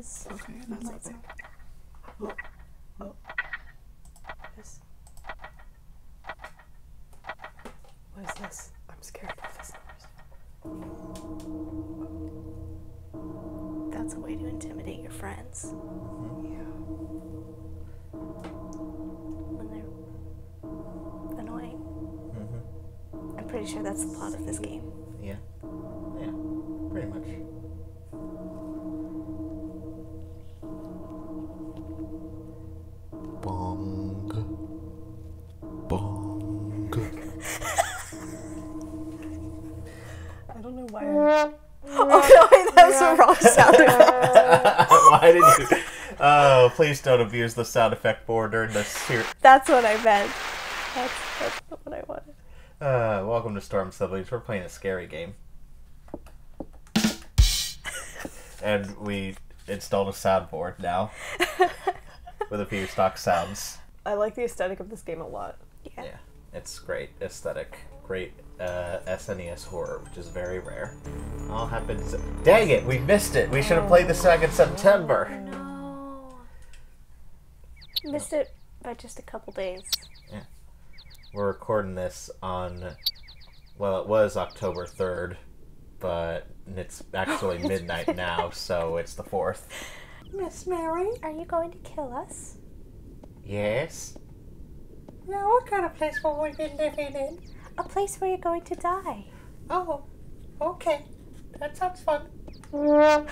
is. Okay, that's not there. Oh. Oh. Yes. What is this? I'm scared of this noise. That's a way to intimidate your friends Yeah. when they're annoying. Mm-hmm. I'm pretty sure that's the plot of this game. Yeah. I... Oh no, wait, that's the wrong sound effect. Why did you? Oh, please don't abuse the sound effect board during this here. That's what I meant. That's, that's not what I wanted. Uh, welcome to Storm Siblings. We're playing a scary game. and we installed a soundboard now with a few stock sounds. I like the aesthetic of this game a lot. Yeah. Yeah, it's great aesthetic, great uh, SNES horror, which is very rare. All happens. Dang it, we missed it. We should have played this back in September. No. Missed it by just a couple days. Yeah. We're recording this on. Well, it was October third, but it's actually midnight now, so it's the fourth. Miss Mary, are you going to kill us? Yes. Now, what kind of place will we be living in? A place where you're going to die. Oh, okay. That sounds fun. Daphne,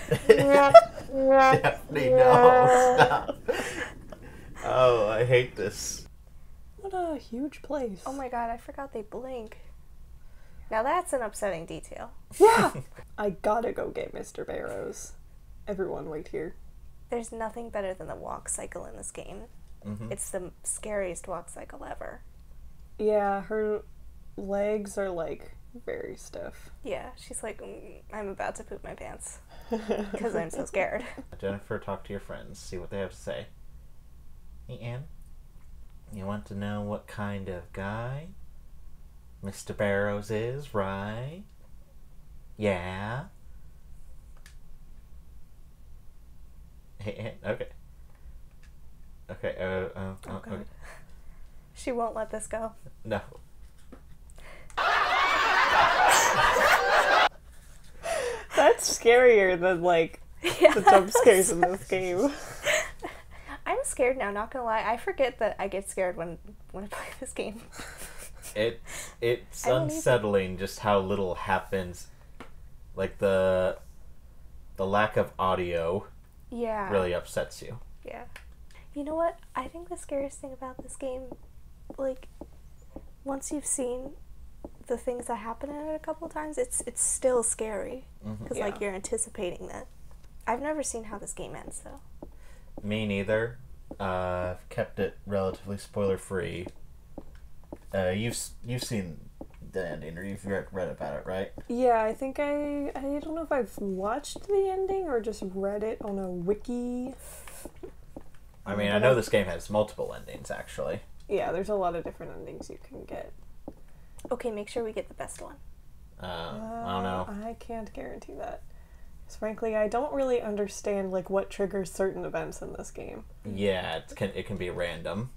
no. Stop. Oh, I hate this. What a huge place. Oh my god, I forgot they blink. Now that's an upsetting detail. Yeah. I gotta go get Mr. Barrows. Everyone, wait here. There's nothing better than the walk cycle in this game. Mhm. It's the scariest walk cycle ever. Yeah, her legs are like very stiff. Yeah, she's like, "Mm, I'm about to poop my pants because I'm so scared. Jennifer, talk to your friends. See what they have to say. Hey, Anne. You want to know what kind of guy Mr. Barrows is, right? Yeah. Hey, Anne. Okay. Okay. Uh. uh, Oh uh, god. okay. She won't let this go. No. That's scarier than like Yeah. the jump scares in this game. I'm scared now, not gonna lie. I forget that I get scared when when I play this game. It it's I don't unsettling just how little happens. Like the the lack of audio Yeah. really upsets you. Yeah. You know what? I think the scariest thing about this game, like, once you've seen the things that happen in it a couple times, it's it's still scary because Yeah. like you're anticipating that. I've never seen how this game ends though. Me neither. Uh, I've kept it relatively spoiler free. Uh, you've you've seen the ending, or you've read, read about it, right? Yeah, I think I I don't know if I've watched the ending or just read it on a wiki. I mean, I know I- this game has multiple endings, actually. Yeah, there's a lot of different endings you can get. Okay, make sure we get the best one. Uh, I don't know. Uh, I can't guarantee that. 'Cause frankly, I don't really understand like what triggers certain events in this game. Yeah, it can it can be random.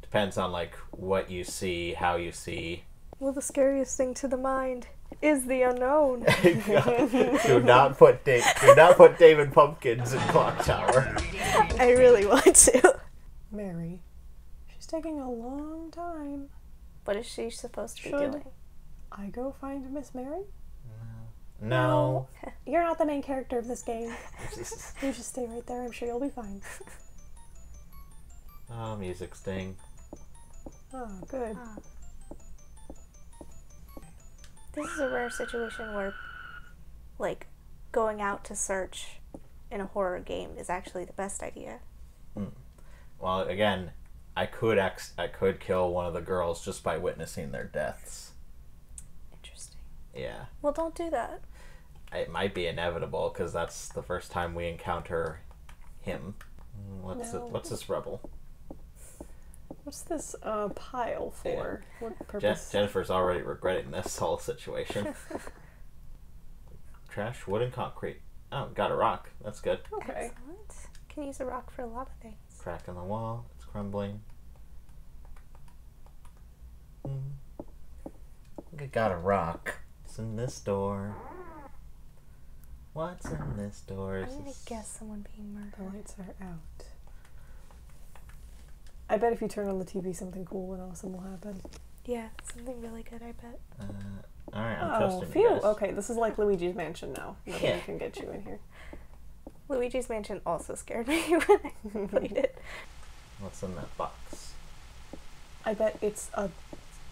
Depends on like what you see, how you see. Well, the scariest thing to the mind is the unknown. do not put da- do not put David Pumpkins in Clock Tower. I really want to. Mary, she's taking a long time. What is she supposed to be Should- doing? I go find Miss Mary. No. No. You're not the main character of this game. You just stay right there. I'm sure you'll be fine. oh, music sting. Oh, good. Ah. This is a rare situation where, like, going out to search in a horror game is actually the best idea. Hmm. Well, again, I could ex- I could kill one of the girls just by witnessing their deaths. Interesting. Yeah, Well, don't do that. it might be inevitable because that's the first time we encounter him. What's No. it, what's this rebel? What's this uh, pile for? What Je- purpose? Jennifer's already regretting this whole situation. Trash, wood, and concrete. Oh, got a rock. That's good. Okay. Excellent. Can use a rock for a lot of things. Crack in the wall. It's crumbling. Hmm. I think I got a rock. It's in this door. What's in this door? I'm gonna this- guess someone being murdered. The lights are out. I bet if you turn on the TV, something cool and awesome will happen. Yeah, something really good. I bet. Uh, all right, I'm oh, trusting phew. you guys. Okay, this is like Luigi's Mansion now. Nothing Yeah. can get you in here. Luigi's Mansion also scared me when I played it. What's in that box? I bet it's a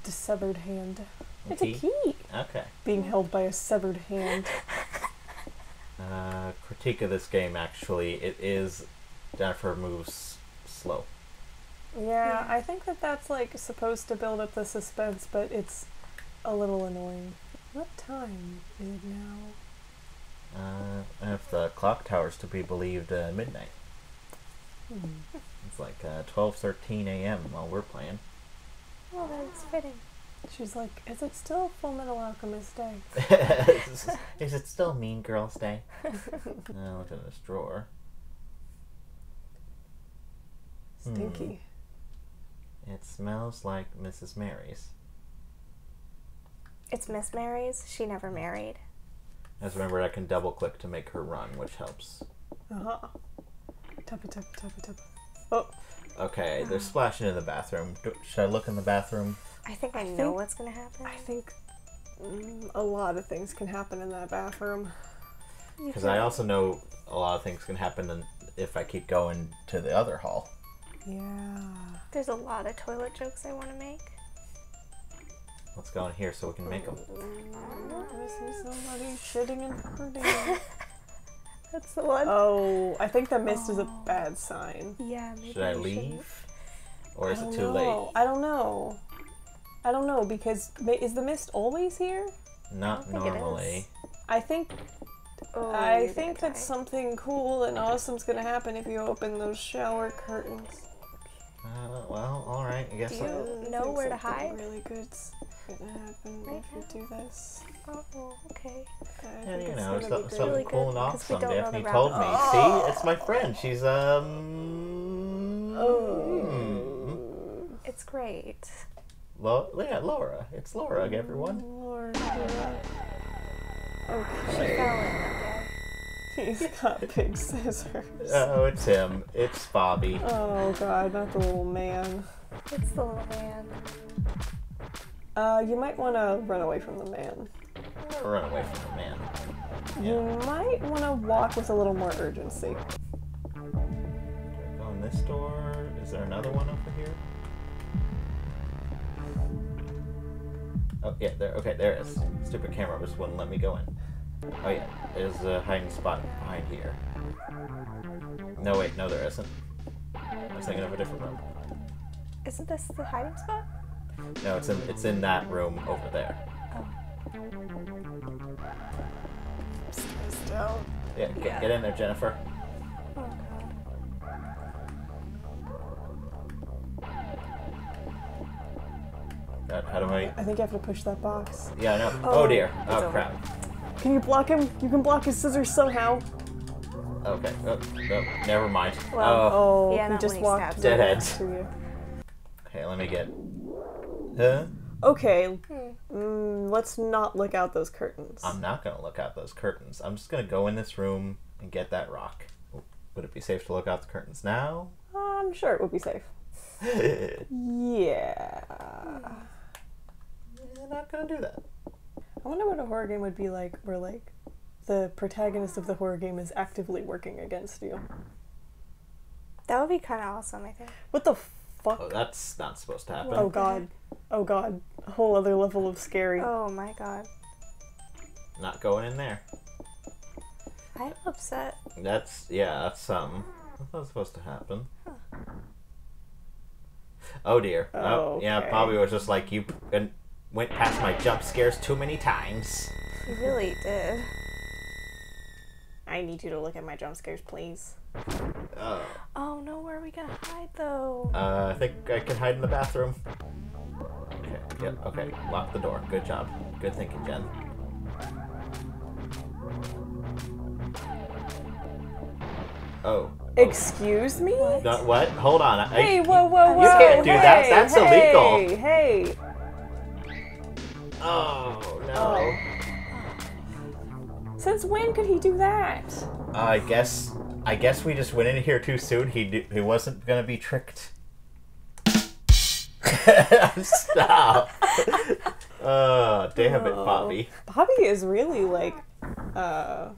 severed hand. A It's a key? key Okay. being held by a severed hand. Uh, critique of this game actually, it is Jennifer moves slow. Yeah, I think that that's like supposed to build up the suspense, but it's a little annoying. What time is it now? Uh, if the clock tower's to be believed, uh, midnight. Hmm. It's like uh, 12:13 a.m. while we're playing. Well, that's fitting. She's like, is it still Fullmetal Alchemist Day? is, is it still Mean Girls Day? uh, look in this drawer. Hmm. Stinky. It smells like Mrs. Mary's. It's Miss Mary's. She never married. Just remember, I can double click to make her run, which helps. Uh huh. Tuppa tuppa tuppa tuppa. Oh, Okay, they're splashing in the bathroom. Do, should I look in the bathroom? I think I, I know think- what's gonna happen. I think mm, a lot of things can happen in that bathroom. Because I also know a lot of things can happen if I keep going to the other hall. Yeah. There's a lot of toilet jokes I want to make. Let's go in here so we can make them. I see somebody shitting and hurting. That's the one. oh, I think the mist is a Oh. bad sign. yeah, maybe Should I we shouldn't. leave? Or is it too know. late? I don't know. I don't know because is the mist always here? Not think it is. normally. I think Oh, I think that die. something cool and awesome's gonna happen if you open those shower curtains. Uh, well, alright, I guess. Do I- you I know where to hide? Really good's gonna happen Right if you do this. Oh, okay. I Yeah, think you it's know, gonna so- be something great. Really cool good, and 'cause we awesome. don't know Daphne told me. route. See, it's my friend. She's um. Oh. It's great. Lo- yeah, Laura. It's Laura, everyone. Lord. She Okay. fell in. Okay. He's got big scissors. Oh, it's him. It's Bobby. Oh god, not the little man. It's the little man. Uh, you might want to run away from the man. Gonna run away from the man. You might want to walk with a little more urgency. Go in this door? Is there another one over here? Oh yeah, there. Okay, there is. Stupid camera just wouldn't let me go in. Oh yeah, there's a hiding spot behind here. No wait, no there isn't. I was thinking of a different room. Isn't this the hiding spot? No, it's in it's in that room over there. Stressed out. Yeah, get, Yeah. get in there, Jennifer. Oh god. God, how do I? I think I have to push that box. Yeah, no. Oh, Oh, dear. Oh over. crap. Can you block him? You can block his scissors somehow. Okay. Oh, no, never mind. Well, oh. Oh, Yeah, he just walked stabs right Deadheads. Okay, let me get. Huh? Okay, Hmm. mm, let's not look out those curtains. I'm not gonna look out those curtains. I'm just gonna go in this room and get that rock. Would it be safe to look out the curtains now? I'm sure it would be safe. Yeah. I'm not gonna do that. I wonder what a horror game would be like where, like, the protagonist of the horror game is actively working against you. That would be kind of awesome, I think. What the fuck? Oh, that's not supposed to happen. Oh god. Oh god. A whole other level of scary. Oh my god. Not going in there. I'm upset. That's yeah. That's um. That's not supposed to happen. Oh dear. Oh yeah. Okay. Bobby was just like you and went past my jump scares too many times. You really did. I need you to look at my jump scares, please. Oh. Oh no, where are we gonna hide though? Uh, I think I can hide in the bathroom. Okay, yep, okay. Lock the door. Good job. Good thinking, Jen. Oh. Excuse me? No, what? Hold on. I, Hey, whoa, whoa, whoa! You can't do that. Hey, That's hey, illegal. Hey, Oh no. since when could he do that? I guess. I guess we just went in here too soon. He knew, he wasn't gonna be tricked. Stop. Oh, damn it. Bobby. Bobby is really like, uh,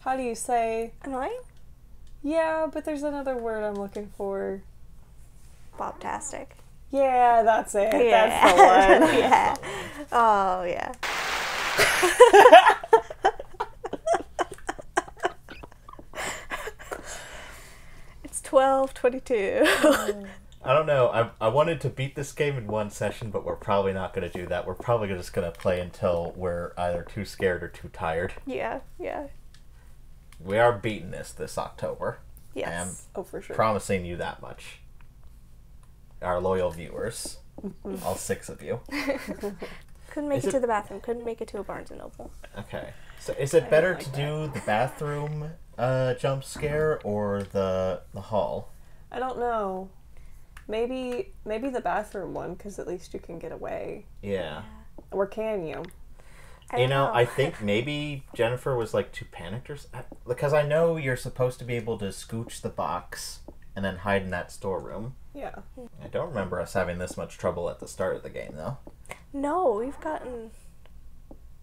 how do you say? Annoying? Yeah, but there's another word I'm looking for. Bobtastic. Yeah, that's it. Yeah. That's the one. yeah. Oh, yeah. it's 12 22. I don't know. I, I wanted to beat this game in one session, but we're probably not going to do that. We're probably just going to play until we're either too scared or too tired. yeah, yeah. We are beating this this October. Yes. Oh, for sure. Promising you that much. Our loyal viewers, all six of you. Couldn't make it, it- to the bathroom. Couldn't make it to a Barnes and Noble. Okay. So is it better like to do the bathroom uh, jump scare or the the hall? I don't know. Maybe maybe the bathroom one because at least you can get away. Yeah. Or can you? I you don't know, I think maybe Jennifer was like too panicked or because I know you're supposed to be able to scooch the box and then hide in that storeroom. Yeah. I don't remember us having this much trouble at the start of the game though. No, we've gotten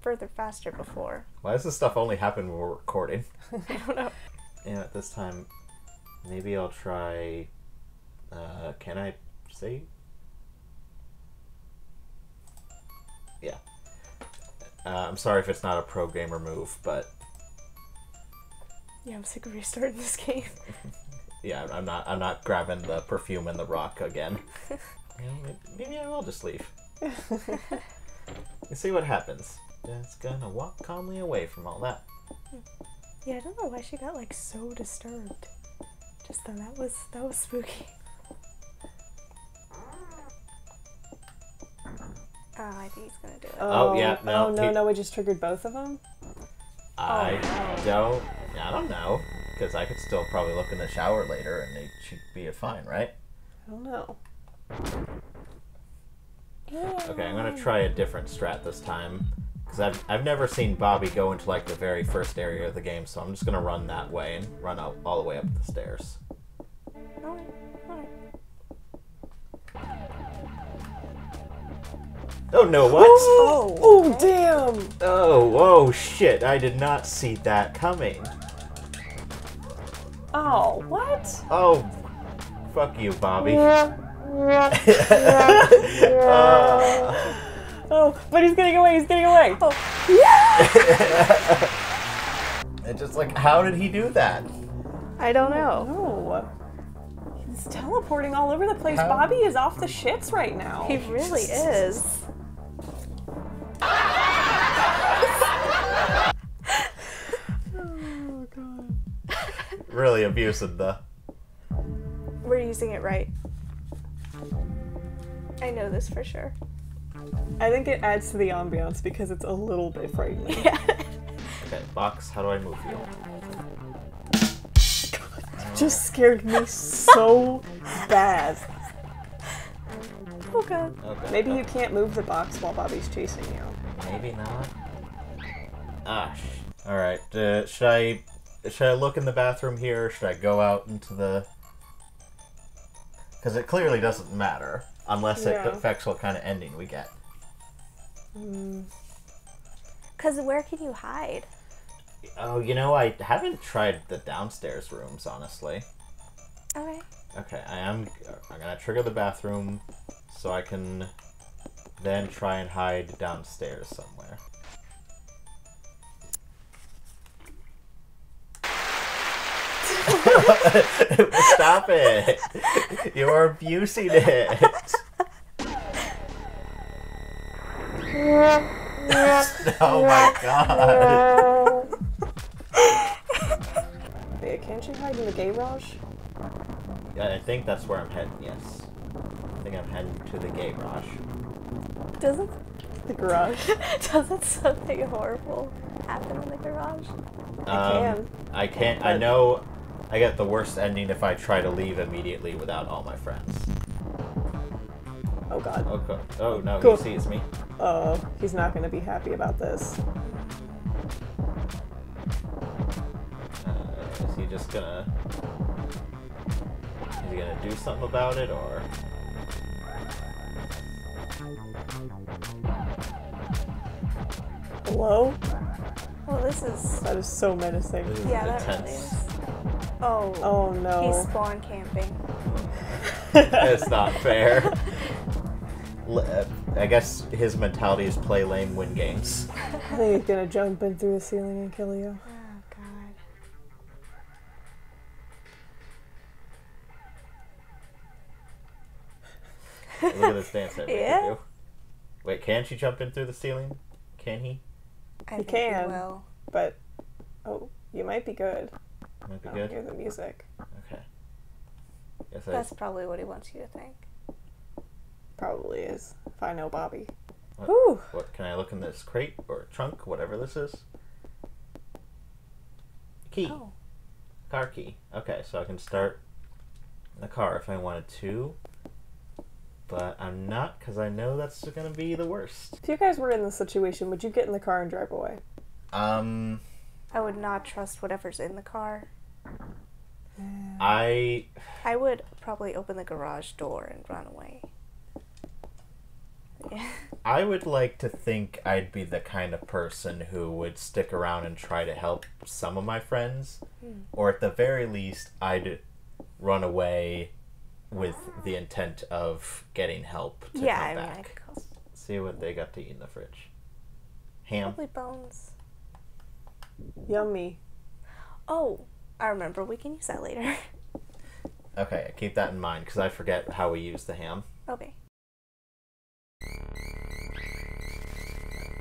further faster before. Why does this stuff only happen when we're recording? I don't know. Yeah, at this time maybe I'll try uh can I say Yeah. Uh, I'm sorry if it's not a pro gamer move, but Yeah, I'm sick of restarting this game. yeah, I'm not I'm not grabbing the perfume and the rock again. Maybe, maybe I will just leave. See what happens. Just gonna walk calmly away from all that. Yeah, I don't know why she got like so disturbed. Just then that was that was spooky. Oh, I think he's gonna do it. Oh, oh, yeah, no, Oh no, he- no, we just triggered both of them. I Oh, don't. I don't know because I could still probably look in the shower later and it should be fine, right? I don't know. Okay, I'm gonna try a different strat this time because I've I've never seen Bobby go into like the very first area of the game, so I'm just gonna run that way and run up all the way up the stairs. Alright, alright. Oh no! What? Oh, Oh damn! Oh, whoa, shit! I did not see that coming. Oh what? Oh, fuck you, Bobby. Uh, But he's getting away. He's getting away. Oh. and just like, how did he do that? I don't know. No. He's teleporting all over the place. How- Bobby is off the shits right now. He really is. Oh god. Really abusive though. We're using it right. I know this for sure. I think it adds to the ambiance because it's a little bit frightening. Yeah. Okay, box. How do I move you? Just scared me so bad. oh god. Okay. Maybe you can't move the box while Bobby's chasing you. Maybe not. Ah, all right. Uh, should I should I look in the bathroom here? Or should I go out into the? Because it clearly doesn't matter unless it Yeah. affects what kind of ending we get. Mm. Cause where can you hide? Oh, you know, I haven't tried the downstairs rooms honestly. Okay. Okay, I am. I'm gonna trigger the bathroom so I can then try and hide downstairs somewhere. Stop it! You are abusing it. oh my god! Wait, can't you hide in the garage? Yeah, I think that's where I'm heading. Yes, I think I'm heading to the garage. Doesn't The garage. doesn't something horrible happen in the garage? I can. Um, I can't. I know. I get the worst ending if I try to leave immediately without all my friends. Oh god. Oh, oh no, Cool. he sees me. Oh, he's not going to be happy about this. Uh, is he just gonna? Is he gonna do something about it, or? Hello? Well, this is. That is so menacing. This is Yeah, that really is. Oh. Oh He's spawn camping. it's not fair. I guess his mentality is play lame, win games. I think he's going to jump in through the ceiling and kill you. Oh, God. Look at this dance I made Yeah? you do. Wait, can she jump in through the ceiling? Can he? I He think can. He will. But, oh, you might be good. Might be I good. don't hear the music. Okay. Guess I That's probably what he wants you to think. Probably is. If I know Bobby. What? Whew. What can I look in this crate or trunk, whatever this is? Key. Oh. Car key. Okay, so I can start the car if I wanted to. But I'm not because I know that's gonna be the worst. If you guys were in this situation, would you get in the car and drive away? Um, I would not trust whatever's in the car. I I would probably open the garage door and run away. Yeah. I would like to think I'd be the kind of person who would stick around and try to help some of my friends, Hmm. or at the very least, I'd run away with the intent of getting help to yeah, come I mean, back. could call See what they got to eat in the fridge. Ham. probably bones. Yummy. Oh, I remember. We can use that later. Okay, keep that in mind because I forget how we use the ham. okay.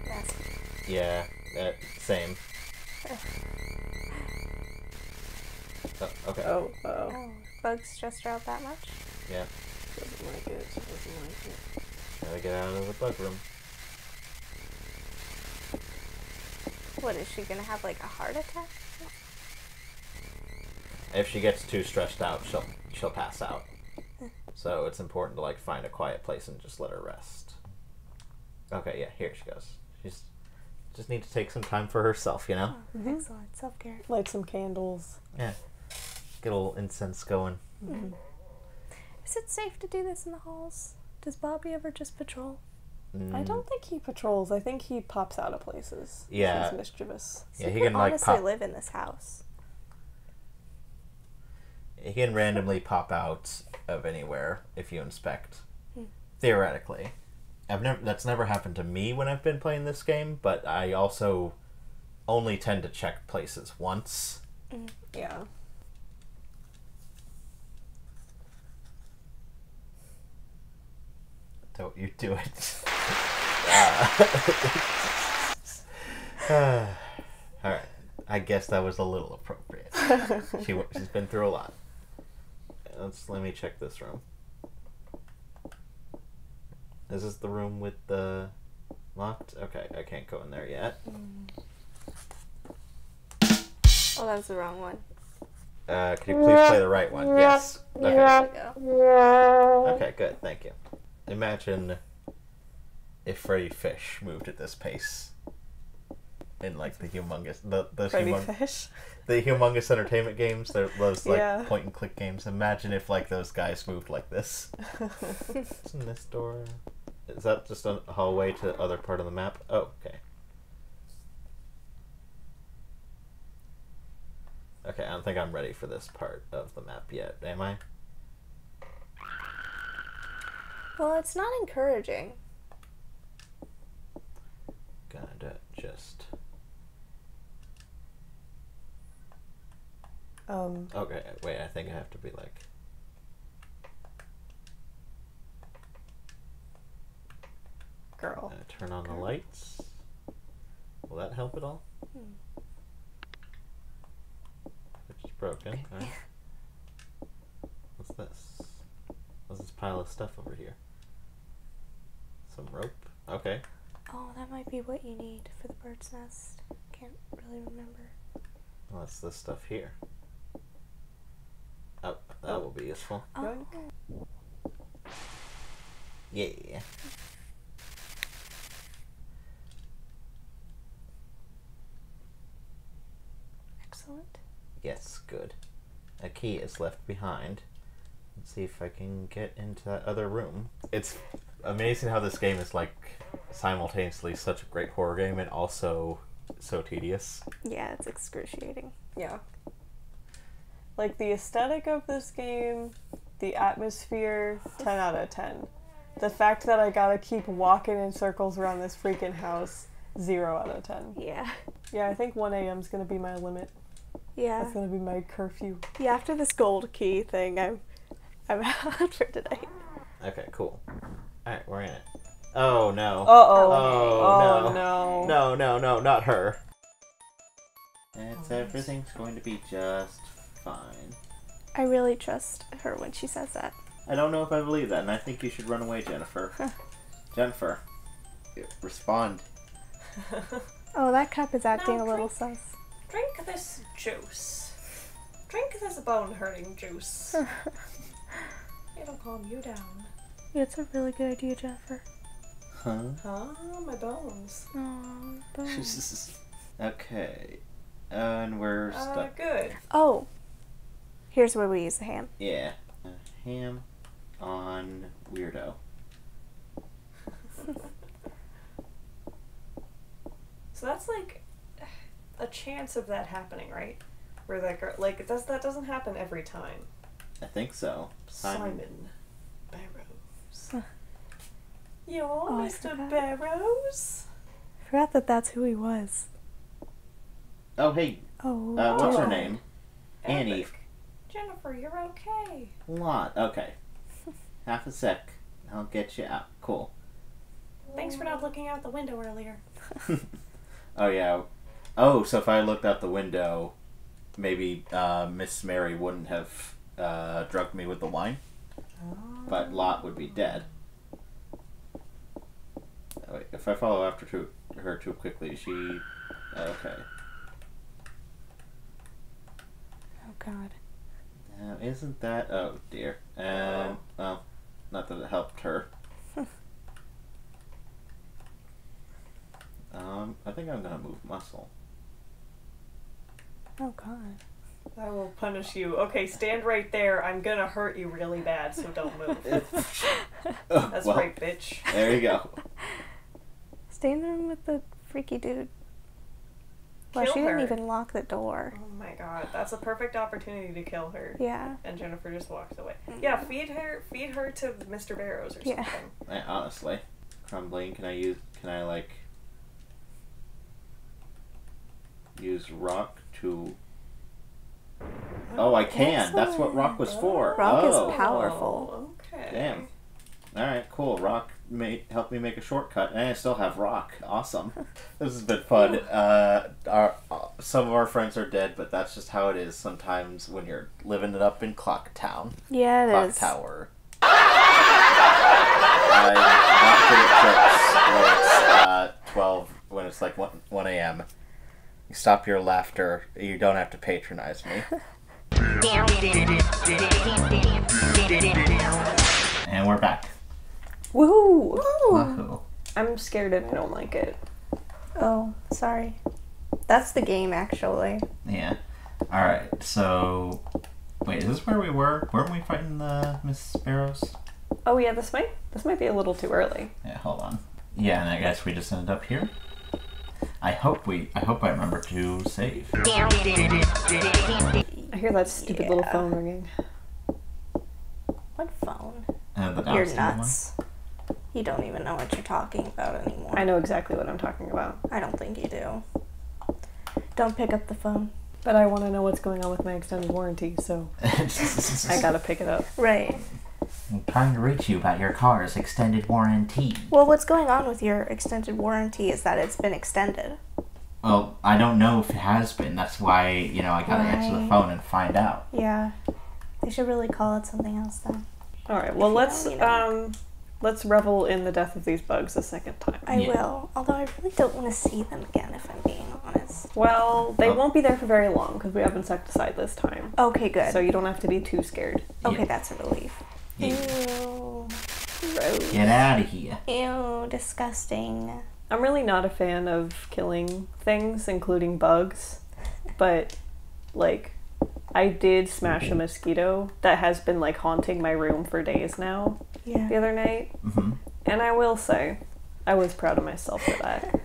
That's Yeah, uh, same. Oh, okay. Oh, oh. oh, bugs stressed her out that much? Yeah, Doesn't like it. She doesn't like it. gotta get out of the bug room. What is she gonna have like a heart attack? If she gets too stressed out, she'll she'll pass out. So it's important to like find a quiet place and just let her rest. Okay, yeah, here she goes. She's just need to take some time for herself, you know. Oh, Mhm. Excellent self care. Light some candles. Yeah, get a little incense going. Is it safe to do this in the halls? Does Bobby ever just patrol? I Mm, don't think he patrols. I think he pops out of places. Yeah. He's mischievous. So Yeah, you he could can, like, honestly pop- live in this house. He can randomly pop out of anywhere if you inspect. Hmm. Theoretically, I've never that's never happened to me when I've been playing this game, but I also only tend to check places once. Yeah. Don't you do it. Uh, all right. I guess that was a little appropriate. she she's been through a lot. Let's let me check this room. This is this the room with the locked? Okay, I can't go in there yet. Oh, that was the wrong one. Uh, can you please play the right one? Yes. Okay. Go. Okay, good. Thank you. Imagine if Freddy Fish moved at this pace. In like the humongous, the those Freddy humong- Fish. the humongous entertainment games, those like Yeah. point and click games. Imagine if like those guys moved like this. Isn't this door? Is that just a hallway to the other part of the map? Oh, okay. Okay, I don't think I'm ready for this part of the map yet. Am I? Well, it's not encouraging. Gonna just. Um, Okay, wait. I think I have to be like. girl. Uh, turn on the lights. Will that help at all? Hmm. Which is broken. Alright. What's this? What's this pile of stuff over here? Some rope. Okay. Oh, that might be what you need for the bird's nest. Can't really remember. Well, that's this stuff here. That will be useful. Oh. Yeah. Excellent. Yes, good. A key is left behind. Let's see if I can get into that other room. It's amazing how this game is like simultaneously such a great horror game and also so tedious. Yeah, it's excruciating. Yeah. Like the aesthetic of this game, the atmosphere, 10 out of 10. The fact that I gotta keep walking in circles around this freaking house, 0 out of 10. Yeah. Yeah, I think 1 a.m. is gonna be my limit. Yeah. That's gonna be my curfew. Yeah, after this gold key thing, I'm I'm out for tonight. Okay, cool. Alright, we're in it. Oh no. Uh oh. Oh, Oh no. No, no, no, not her. It's everything's going to be just fine. I really trust her when she says that. I don't know if I believe that, and I think you should run away, Jennifer. Jennifer, respond. Oh, that cup is acting No, a little drink. sus. Drink this juice. Drink this bone hurting juice. It'll calm you down. It's a really good idea, Jennifer. Huh? Huh? My bones. Aw, okay. and we're Uh, stuck. good. Oh, here's where we use the ham. Yeah. Uh, ham on weirdo. So that's like a chance of that happening, right? Where that girl, like, it does that doesn't happen every time. I think so. Simon, Barrows. You're Oh, Mr. forgot. Barrows. Forgot that that's who he was. Oh, hey, Oh, uh, what's her dear. name? Annie. Epic. Jennifer, you're okay. Lot. Okay. Half a sec. I'll get you out. Cool. Thanks for not looking out the window earlier. Oh yeah. Oh, so if I looked out the window, maybe uh, Miss Mary wouldn't have uh, drugged me with the wine, but Lot would be dead. Oh, wait, if I follow after too, her too quickly, she. Okay. Oh God. Now, isn't that? Oh dear. Um. Well, not that it helped her. um. I think I'm gonna move muscle. Oh God. I will punish you. Okay, stand right there. I'm gonna hurt you really bad, so don't move. Oh, That's well, right, bitch. There you go. Stay in the room with the freaky dude. Well, Kill she didn't her. even lock the door. Oh my god, that's a perfect opportunity to kill her. Yeah. And Jennifer just walks away. Mm-hmm. Yeah, feed her, feed her to Mr. Barrows or Yeah. something. I, honestly, crumbling. Can I use? Can I like use rock to? Oh, I can. That's what rock was for. Rock is oh, powerful. Oh, okay. damn. All right, cool. Rock made helped me make a shortcut, and I still have rock. Awesome. this has been fun. Uh, our uh, some of our friends are dead, but that's just how it is sometimes when you're living it up in Clock Town. Yeah, it Clock is. Tower. I'm not good at jokes when it's uh, 12, when it's like 1, 1 a.m. You stop your laughter. You don't have to patronize me. And we're back. Woohoo! Wahoo. I'm scared and I don't like it. Oh, sorry. That's the game, actually. Yeah. Alright, so. Wait, is this where we were? Weren't we fighting the Miss Sparrows? Oh yeah, this might this might be a little too early. Yeah, hold on. Yeah, and I guess we just ended up here. I hope we. I hope I remember to save. I hear that stupid little phone ringing. What phone? Uh, the You're downstairs one. Nuts. You don't even know what you're talking about anymore. I know exactly what I'm talking about. I don't think you do. Don't pick up the phone. But I want to know what's going on with my extended warranty, so I gotta pick it up. Right. I'm trying to reach you about your car's extended warranty. Well, what's going on with your extended warranty is that it's been extended. Well, I don't know if it has been. That's why, you know, I gotta answer the phone and find out. Yeah. They should really call it something else then. All right, well let's know, you know. um let's revel in the death of these bugs a second time. I Yeah. will. Although I really don't want to see them again, if I'm being honest. Well, they Oh. won't be there for very long because we have insecticide this time. Okay, good. So you don't have to be too scared. okay, Yeah. that's a relief. Yeah. Ew. Gross. Get out of here. Ew, disgusting. I'm really not a fan of killing things, including bugs, but like I did smash a mm-hmm. mosquito that has been like haunting my room for days now the other night, hmm and I will say I was proud of myself for that.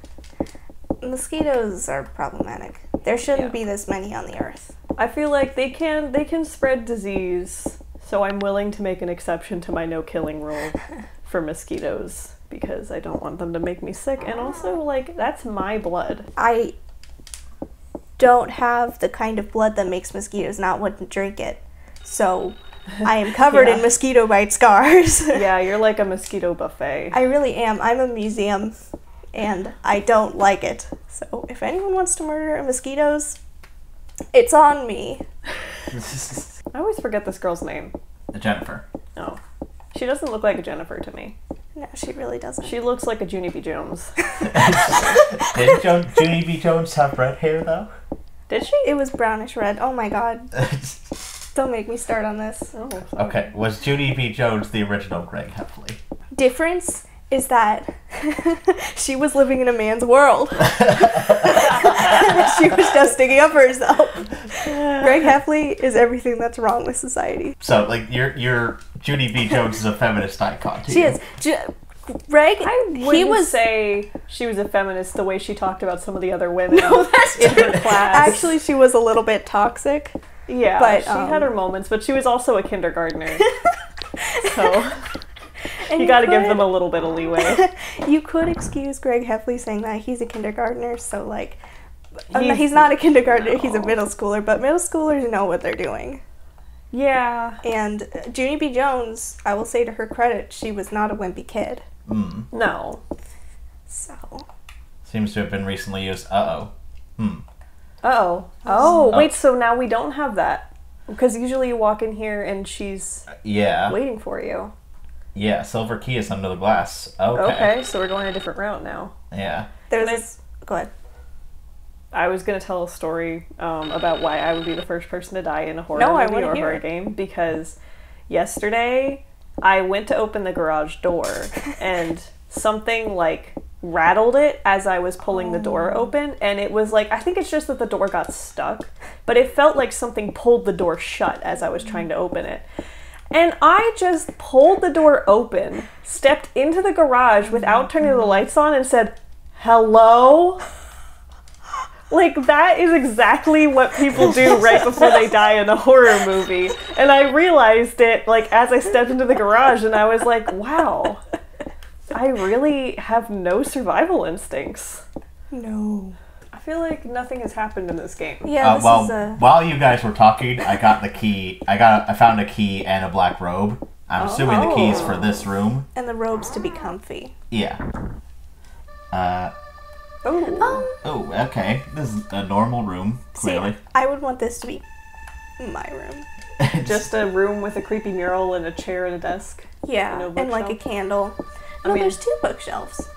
Mosquitoes are problematic. There shouldn't Yeah. be this many on the earth. I feel like they can they can spread disease, so I'm willing to make an exception to my no killing rule for mosquitoes because I don't want them to make me sick and also like that's my blood. I don't have the kind of blood that makes mosquitoes not want to drink it. So I am covered in mosquito bite scars. Yeah, you're like a mosquito buffet. I really am. I'm a museum and I don't like it. So if anyone wants to murder mosquitoes, it's on me. I always forget this girl's name. Jennifer. Oh. She doesn't look like a Jennifer to me. No, she really doesn't. She looks like a Junie B. Jones. Did jo- Junie B. Jones have red hair though? Did she? It was brownish red. Oh my god. Don't make me start on this. Oh. okay, was Junie B. Jones the original Greg Heffley? Difference is that she was living in a man's world. she was just sticking up for herself. Greg Heffley is everything that's wrong with society. So, like, your your Junie B. Jones is a feminist icon. To She you. is. J- Greg, I he was say she was a feminist the way she talked about some of the other women that's in her class. Actually, she was a little bit toxic. Yeah, but, she um, had her moments, but she was also a kindergartner. so And you got to give them a little bit of leeway. You could excuse Greg Heffley saying that he's a kindergartner, so like, uh, He's- he's, not a kindergartner, he's a middle schooler, but middle schoolers know what they're doing. Yeah. And uh, Junie B. Jones, I will say to her credit, she was not a wimpy kid. Mm. No. So, Seems to have been recently used. Uh oh. Hmm. Oh. Oh, wait, so now we don't have that. Because usually you walk in here and she's Yeah. waiting for you. Yeah. Silver key is under the glass. Okay. Okay, so we're going a different route now. Yeah. there's Can I- this. Go ahead. I was gonna tell a story um, about why I would be the first person to die in a horror No, I movie wanna or hear horror it. game because yesterday I went to open the garage door and something like rattled it as I was pulling the door Oh. open and it was like I think it's just that the door got stuck, but it felt like something pulled the door shut as I was trying to open it. And I just pulled the door open, stepped into the garage without turning the lights on and said, "Hello?" Like that is exactly what people do right before they die in a horror movie. And I realized it like as I stepped into the garage and I was like, wow. I really have no survival instincts. No. I feel like nothing has happened in this game. Yeah, Uh, this well, is a. while you guys were talking, I got the key. I got. I found a key and a black robe. I'm assuming the keys for this room. And the robes to be comfy. Yeah. Uh. Oh. Oh. Okay. This is a normal room. See, Clearly. I would want this to be my room. Just a room with a creepy mural and a chair and a desk. Yeah, No and like a candle. I mean- there's two bookshelves.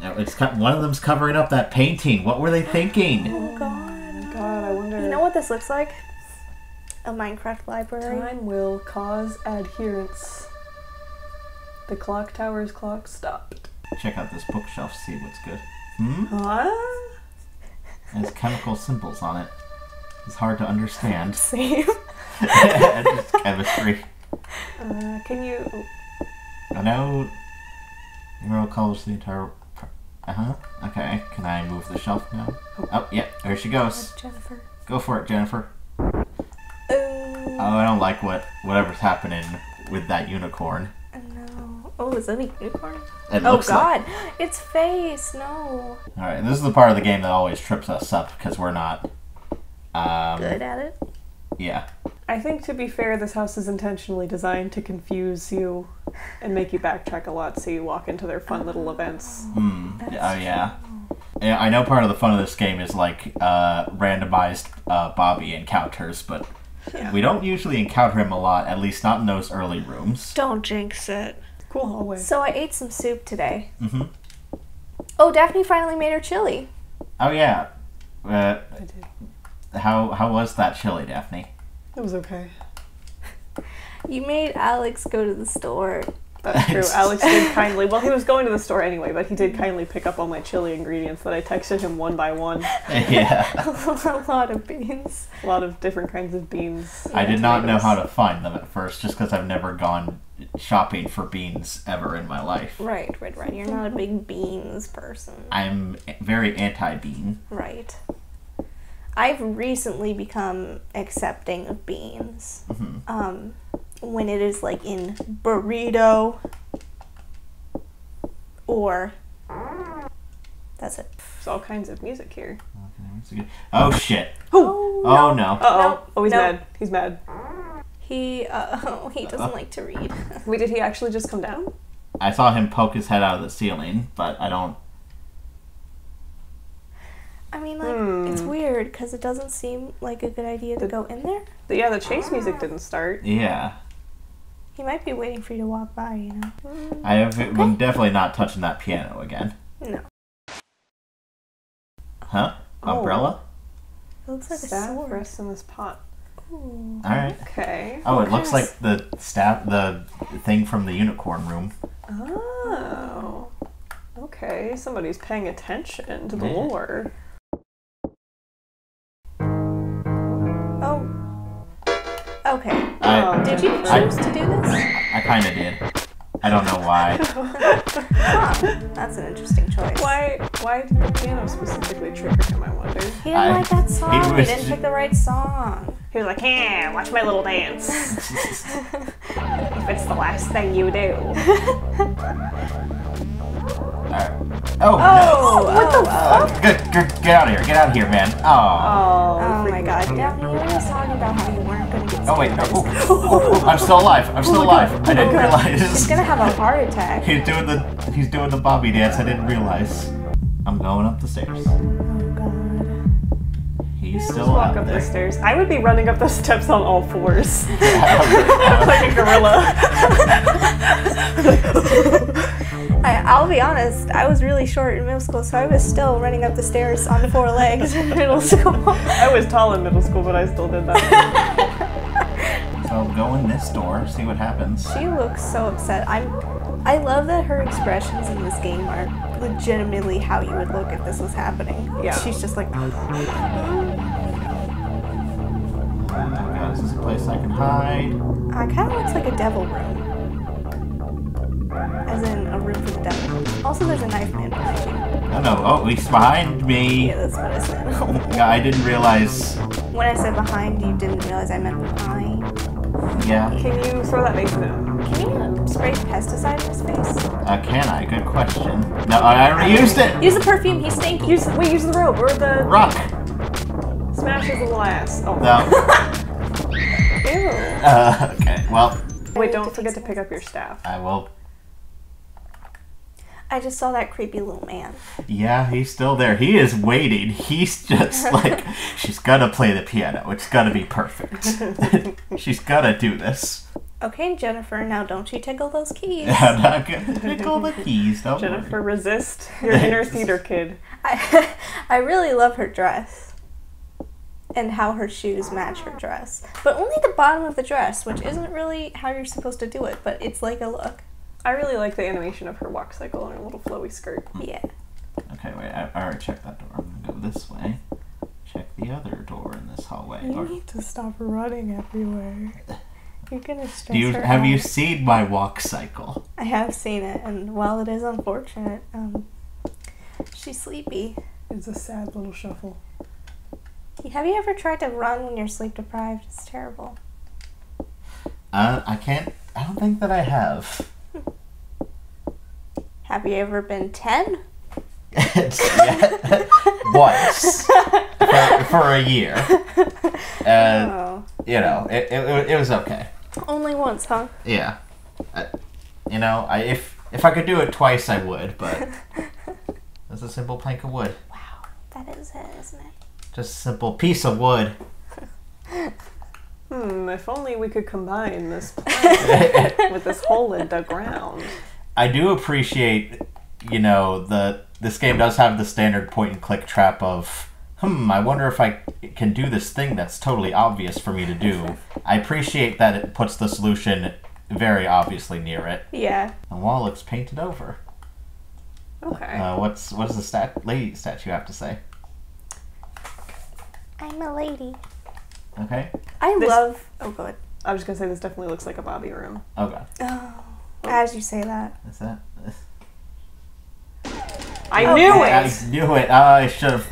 No, it's co- one of them's covering up that painting. What were they thinking? Oh god. God, I wonder. You know what this looks like? A Minecraft library. Time will cause adherence. The clock tower's clock stopped. Check out this bookshelf. See what's good. Hmm. Huh? It has chemical symbols on it. It's hard to understand. Same. It's chemistry. Uh, can you? I know. Emerald colors the entire. Uh huh. Okay. Can I move the shelf now? Oh, yeah. There she goes. Jennifer. Go for it, Jennifer. Um, Oh, I don't like what whatever's happening with that unicorn. no. Oh, is that a unicorn? It Oh looks like- god. Its face. No. All right. This is the part of the game that always trips us up because we're not. Um, Good at it. Yeah. I think to be fair, this house is intentionally designed to confuse you and make you backtrack a lot, so you walk into their fun little events. Hmm. Oh yeah. Yeah, I know part of the fun of this game is like uh, randomized uh, Bobby encounters, but we don't usually encounter him a lot. At least not in those early rooms. Don't jinx it. Cool hallway. So I ate some soup today. Mhm. Oh, Daphne finally made her chili. Oh yeah. Uh, I did. how how was that chili, Daphne? It was okay. You made Alex go to the store. That's true. Alex did kindly. Well, he was going to the store anyway, but he did kindly pick up all my chili ingredients that I texted him one by one. yeah. a lot of beans. A lot of different kinds of beans. I did not know how to find them at first, just because I've never gone shopping for beans ever in my life. Right, right, right. You're not a big beans person. I'm very anti-bean. Right. I've recently become accepting of beans. Mhm. Um, when it is like in burrito or that's it. There's all kinds of music here. Oh shit! Oh, Oh no! Uh oh. Nope. Oh, he's Nope. mad. He's mad. he uh, oh, he doesn't like to read. Wait, did he actually just come down? I saw him poke his head out of the ceiling, but I don't. I mean, like Hmm. it's weird because it doesn't seem like a good idea to go in there. The, yeah, the chase music didn't start. Yeah, He might be waiting for you to walk by. You know. I have, I'm definitely not touching that piano again. No. Huh? Oh. Umbrella? It looks like a Staff sword. rests in this pot. Ooh. All right. Okay. Oh, What it looks like the staff, the thing from the unicorn room. Oh. Okay, somebody's paying attention to the Yeah. lore. Okay. I, Oh. Did you I- choose to do this? I kind of did. I don't know why. Huh. That's an interesting choice. Why? Why did the piano specifically trigger him? I wonder. He didn't I- like that song. He, was didn't ju- pick the right song. He was like, yeah, watch my little dance. if it's the last thing you do. Alright. Oh, Oh, no! what the Uh, get, get, get out of here! Get out of here, man! Oh. Oh. Oh my god, Daphne, you were just talking about how you weren't gonna get Oh wait! No. Oh, oh, oh, I'm still alive! I'm still alive! I didn't He's realize. gonna have a heart attack. He's doing the he's doing the Bobby dance. I didn't realize. I'm going up the stairs. Oh god. He's Just walk up there. the stairs. I would be running up the steps on all fours, Yeah. like a gorilla. I, I'll be honest, I was really short in middle school, so I was still running up the stairs on four legs in middle school. I was tall in middle school, but I still did that. so I'll go in this door, see what happens. She looks so upset. I'm I love that her expressions in this game are legitimately how you would look if this was happening. Yeah. She's just like Oh my god, is this a place I can hide? uh, kind of looks like a devil room. As in a room for the devil. Also, there's a knife man behind you. Oh no! Oh, he's behind me. Yeah, that's what I said. Yeah, I didn't realize. when I said behind, you didn't realize I meant behind. Yeah. Can you throw that mace? Can you spray pesticide in his face? Uh, can I? Good question. No, I already used it. Use the perfume. He's stinky. Use wait, use the rope or the Rock. smash his little ass. Oh No. Ew. Uh, okay. Well, Wait, don't forget to pick up your staff. I will. I just saw that creepy little man. Yeah, he's still there. He is waiting. He's just like, she's gonna play the piano. It's gonna be perfect. she's gonna do this. Okay, Jennifer. Now don't you tickle those keys. I'm not gonna tickle the keys. Don't Jennifer, worry. resist your inner theater kid. I, I really love her dress and how her shoes match her dress. But only the bottom of the dress, which isn't really how you're supposed to do it, but it's like a look. I really like the animation of her walk cycle and her little flowy skirt. Yeah. Okay, wait. I, I already checked that door. I'm gonna go this way. Check the other door in this hallway. You or- need to stop running everywhere. You're gonna stress do you her have you seen my walk cycle? I have seen it, and while it is unfortunate, um, she's sleepy. It's a sad little shuffle. Have you ever tried to run when you're sleep deprived? It's terrible. Uh, I can't. I don't think that I have. Have you ever been 10? Yeah. Once for, for a year. Uh, oh. you know, it, it, it was okay. Only once, huh? Yeah. I, you know, I if if I could do it twice, I would. But it's a simple plank of wood. Wow. That is it, isn't it? Just a simple piece of wood. Hmm, if only we could combine this plank with this hole in the ground. I do appreciate you know, the this game does have the standard point and click trap of, hmm, I wonder if I can do this thing that's totally obvious for me to do. I appreciate that it puts the solution very obviously near it. Yeah. The wall looks painted over. Okay. Uh, what's what does the stat lady statue have to say? I'm a lady. Okay. I This- love. Oh, good. I was just gonna say this definitely looks like a Bobby room. Oh god. Oh. As you say that. that. Is that? I Okay. knew it. I knew it. Ah, I should have.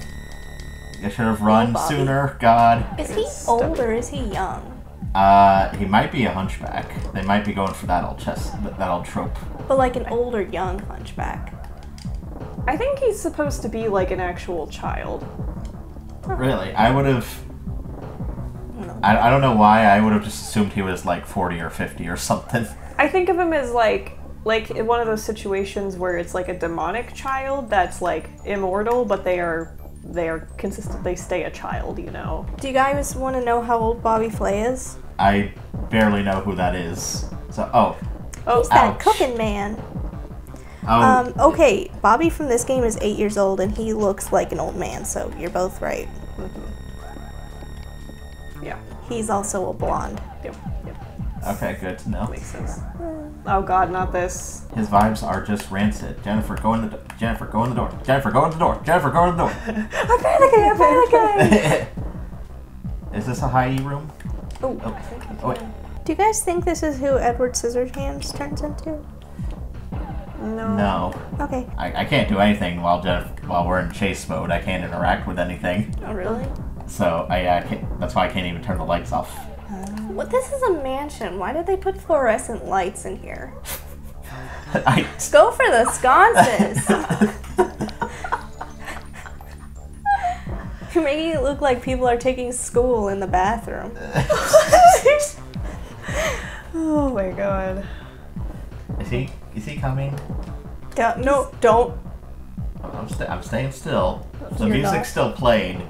I should have run Bobby. sooner. God. Is he old or is he young? Uh, he might be a hunchback. They might be going for that old chest, that old trope. But like an older young hunchback. I think he's supposed to be like an actual child. Really, I would have. No. I, I don't know why. I would have just assumed he was like forty or fifty or something. I think of him as like like in one of those situations where it's like a demonic child that's like immortal, but they are they are consistent. They stay a child, you know. Do you guys want to know how old Bobby Flay is? I barely know who that is. So, oh, Oh, He's that Ouch. cooking man. oh, Um, okay, Bobby from this game is eight years old and he looks like an old man, so you're both right. yeah. He's also a blonde. Yep. Yep. Okay, good to know. Makes sense. Oh God, not this. His vibes are just rancid. Jennifer, go in the do- Jennifer, go in the door. Jennifer, go in the door. Jennifer, go in the door. I'm panicking, I'm panicking! is this a high E room? Oh, Oh, I think I oh wait. Do you guys think this is who Edward Scissorhands turns into? No. No, Okay. I, I can't do anything while Jennifer while we're in chase mode. I can't interact with anything. Oh, really? So I, I can't, that's why I can't even turn the lights off. What? This is a mansion. Why did they put fluorescent lights in here? I, Go for the sconces. You're making it look like people are taking school in the bathroom. Oh my God. is he is he coming? Don't, no, don't. I'm, sta I'm staying still. The You're music's not. still playing.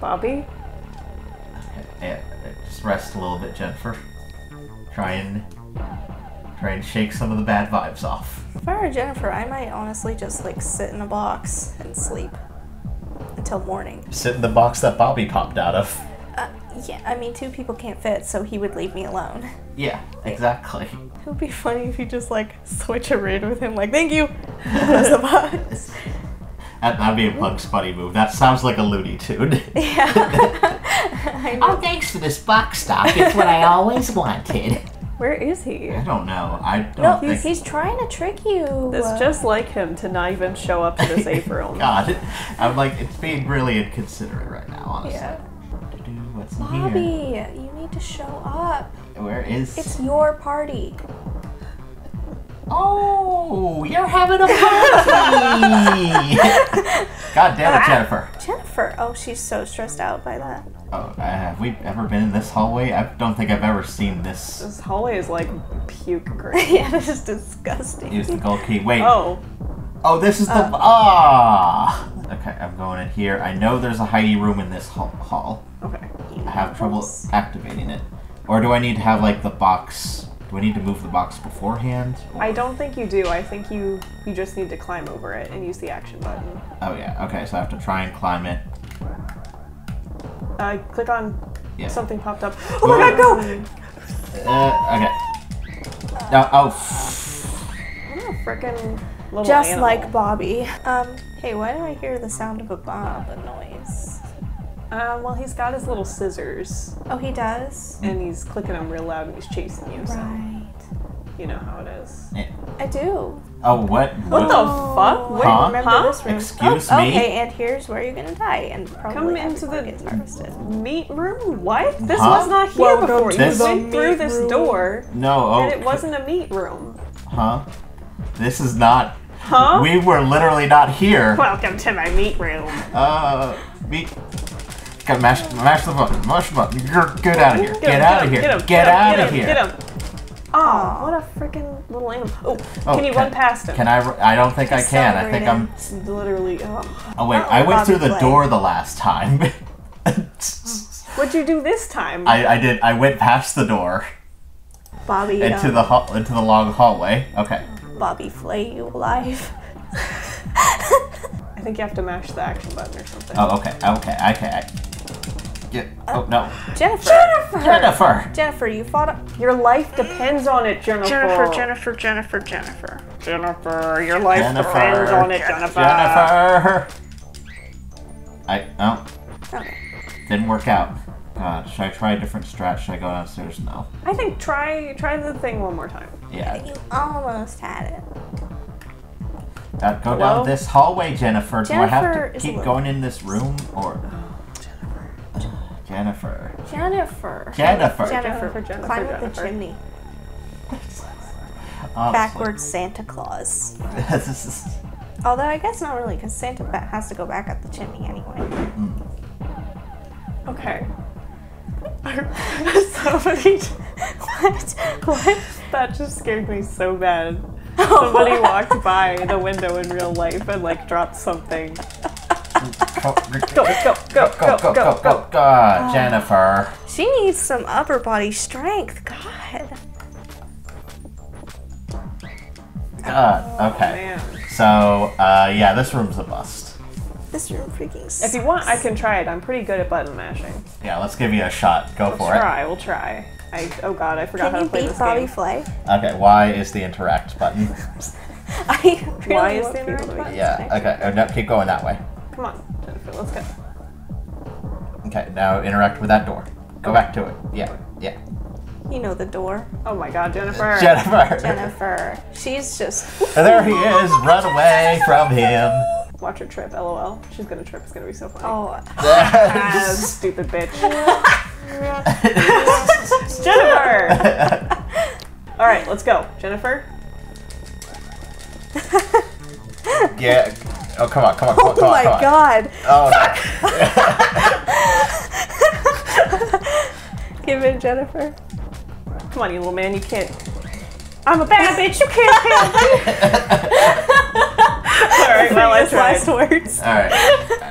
Bobby. Yeah, just rest a little bit, Jennifer. Try and try and shake some of the bad vibes off. If I were Jennifer, I might honestly just like sit in a box and sleep until morning. Sit in the box that Bobby popped out of. Uh, yeah, I mean, two people can't fit, so he would leave me alone. Yeah, exactly. It would be funny if you just like switch a raid with him, like, thank you. Close the box. That, that'd be a Bugs Bunny move. That sounds like a Looney Tune. Yeah. Oh, thanks for this box stock. It's what I always wanted. Where is he? I don't know. I don't No, think. he's trying to trick you. It's just like him to not even show up to the safe room. God, I'm like it's being really inconsiderate right now. Honestly. Yeah. Do what's Bobby, here? you need to show up. Where is? It's your party. Oh, you're having a party! God damn it, Jennifer. Jennifer. Oh, she's so stressed out by that. Oh, uh, have we ever been in this hallway? I don't think I've ever seen this. This hallway is like puke green. yeah, this is disgusting. Use the gold key. Wait. Oh, Oh, this is the Uh. ah. Okay, I'm going in here. I know there's a Heidi room in this hall. hall. okay. I have trouble activating it, or do I need to have like the box? Do I need to move the box beforehand? Or- I don't think you do. I think you you just need to climb over it and use the action button. Oh yeah. Okay, so I have to try and climb it. Uh, click on Yeah. something popped up. Oh my god, go! Uh, okay. No, oh. What a freaking little Just animal. like Bobby. Um, hey, why do I hear the sound of a bomb, a noise? Um, well, he's got his little scissors Oh, he does? and he's clicking them real loud and he's chasing you. So Right. you know how it is. I do. Oh, what? What the fuck? Where, Huh? Remember huh? this room? Excuse oh, me? Okay, and here's where you're gonna die, and probably Come into everyone the- gets harvested. Meat room? What? This Huh? was not here Welcome before. to You the went through meat this room. door No. Oh. and it wasn't a meat room. Huh? This is not. Huh? We were literally not here. Welcome to my meat room. Uh, me. Gotta mash, mash the button, mash the button. Get, get out of here. Get, out of here. Get, out of here. Get him. Oh, what a freaking little animal. Oh, Oh, can you run past him? Can I? I don't think I can. I think I'm. It's literally. Oh. Oh wait, Not I went Bobby through the door the last time. What'd you do this time? I, I did. I went past the door Bobby. into um, the hall, into the long hallway. Okay. Bobby flay you alive. I think you have to mash the action button or something. Oh, okay, okay, okay. Yeah. Oh no, Jennifer. Jennifer. Jennifer, you fought. A- Your life depends on it, Jennifer. Jennifer, Jennifer, Jennifer. Jennifer, Jennifer. your life Jennifer. depends on it, Jennifer. Jennifer. I oh Okay. didn't work out. God, should I try a different strat? Should I go downstairs? No. I think try try the thing one more time. Yeah. You almost had it. Uh, go Hello? down this hallway, Jennifer. Do I have to keep going in this room or? Jennifer. Jennifer. Jennifer. Jennifer. Jennifer, Jennifer, Climb up the chimney. Honestly. Backwards Santa Claus. Although I guess not really, because Santa ba- has to go back up the chimney anyway. Mm. Okay. Somebody, what? What? that just scared me so bad. Oh, Somebody walked by the window in real life and like dropped something. Go, Go, go, go, go, go, go, go. God, Jennifer. She needs some upper body strength. God. God. Okay. Man. So, uh, yeah, this room's a bust. This room freaking sucks. If you want, I can try it. I'm pretty good at button mashing. Yeah, let's give you a shot. Go We'll for try. We'll try. I oh god, I forgot Can how to play beat this Bobby game. Flay? Okay, Y is the interact button. I really Why is the people interact button? Yeah, okay. Oh, no, keep going that way. Come on, Jennifer, let's go. Okay, now interact with that door. Go back to it. Yeah, yeah. You know the door. Oh my god, Jennifer. Jennifer. Jennifer. She's just. There he is. Run away from him. Watch her trip, lol. She's gonna trip, it's gonna be so funny. Oh. Ah, stupid bitch. Jennifer! Alright, let's go. Jennifer? yeah. Oh, come on, come on, come on, Oh come my on. god. Oh, Give it, Jennifer. Come on, you little man, you can't. I'm a bad bitch, you can't kill me! Alright, well, I Famous last words. All right.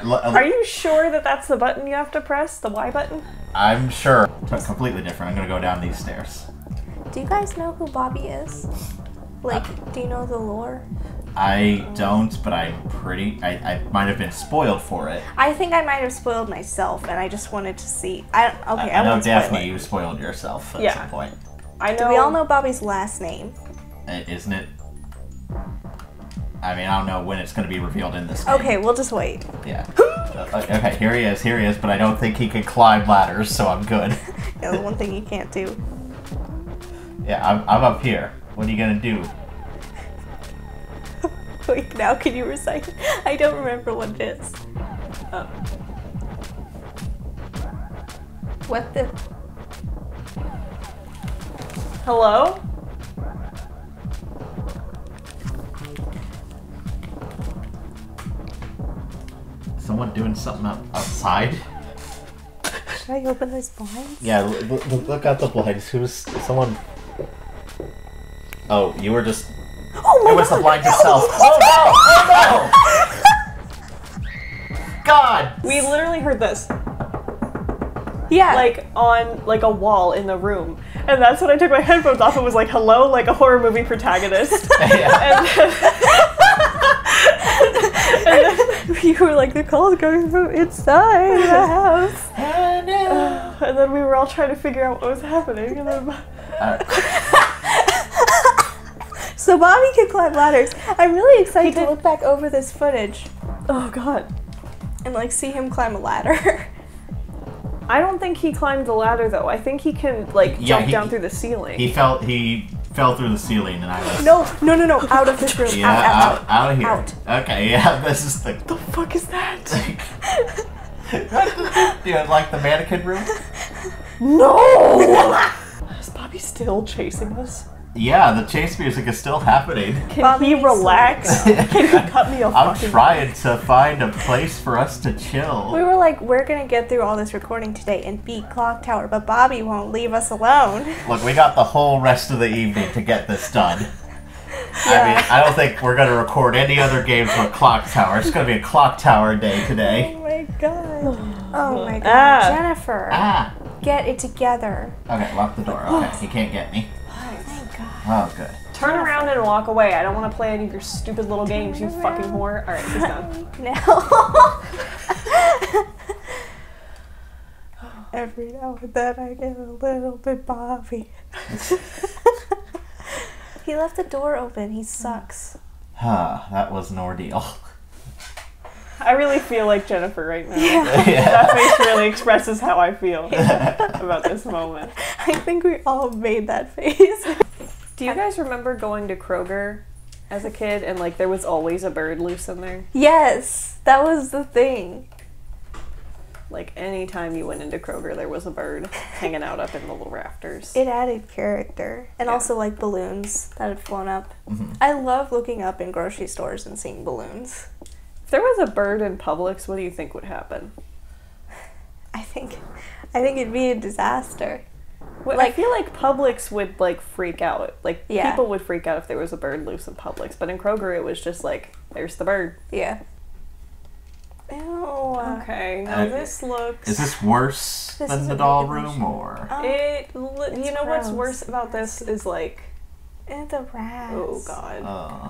Uh, Are you sure that that's the button you have to press? The Y button? I'm sure. It's completely different. I'm gonna go down these stairs. Do you guys know who Bobby is? Like, do you know the lore? I don't, but I'm pretty. I, I might have been spoiled for it. I think I might have spoiled myself, and I just wanted to see. I okay. I, I, I know Daphne, you spoiled yourself at Yeah. some point, I know. Do we all know Bobby's last name? Uh, isn't it? I mean, I don't know when it's going to be revealed in this game. Okay, we'll just wait. Yeah. Uh, okay, here he is. Here he is. But I don't think he can climb ladders, so I'm good. Yeah, the one thing you can't do. Yeah, I'm, I'm up here. What are you gonna do? Wait, now can you recite? it? I don't remember what it is. Oh. What the? Hello? Someone doing something out, outside? Should I open those blinds? Yeah, look out the blinds. Who's someone? Oh, you were just. Oh my It was the god! blind yourself. Oh no! Oh no! God! We literally heard this. Yeah. like on like a wall in the room and that's when i took my headphones off and was like hello like a horror movie protagonist Yeah. and then, you were like the call's coming from inside the house. and then we were all trying to figure out what was happening and then Uh, So Bobby can climb ladders. I'm really excited to look back over this footage oh god and like see him climb a ladder. i don't think he climbed the ladder though i think he can like Yeah, jump he- down through the ceiling he fell. He fell through the ceiling, and I was. no, no, no, no! Out of this room! Yeah, out, out, out. out, of here. Out. Okay, yeah, this is the. the fuck is that Do you like the mannequin room? no is bobby still chasing us Yeah, the chase music is still happening. can Bobby he needs to relax let can he cut me a I'm fucking trying to find a place for us to chill. We were like, we're gonna get through all this recording today and beat Clock Tower, but Bobby won't leave us alone. Look, we got the whole rest of the evening to get this done. I mean, I don't think we're gonna record any other games with Clock Tower. It's gonna be a Clock Tower day today. Oh my god. Oh my god. Ah. Jennifer, Ah. get it together. Okay, lock the door. Okay, he can't get me. Thank god. Oh, good. Turn around and walk away. I don't want to play any of your stupid little games, you Turn fucking whore. Alright, he's done. now. Every now and then I get a little bit Bobby. he left the door open. He sucks. Huh, that was an ordeal. I really feel like Jennifer right now. Yeah. That face really expresses how I feel about this moment. I think we all made that face. Do you guys remember going to Kroger as a kid and like there was always a bird loose in there? yes, that was the thing. Like anytime you went into Kroger, there was a bird hanging out up in the little rafters. It added character. And Yeah. also like balloons that had flown up. Mhm. I love looking up in grocery stores and seeing balloons. If there was a bird in Publix, what do you think would happen? I think I think it'd be a disaster. Well, I feel like Publix would like freak out. Like Yeah. people would freak out if there was a bird loose in Publix, but in Kroger it was just like, there's the bird. Yeah. Ew. Okay, now Uh, this looks. Is this worse This than the doll regulation. room or? Um, It. li- It's You know what's worse about this is like, and the rats. oh god. Uh,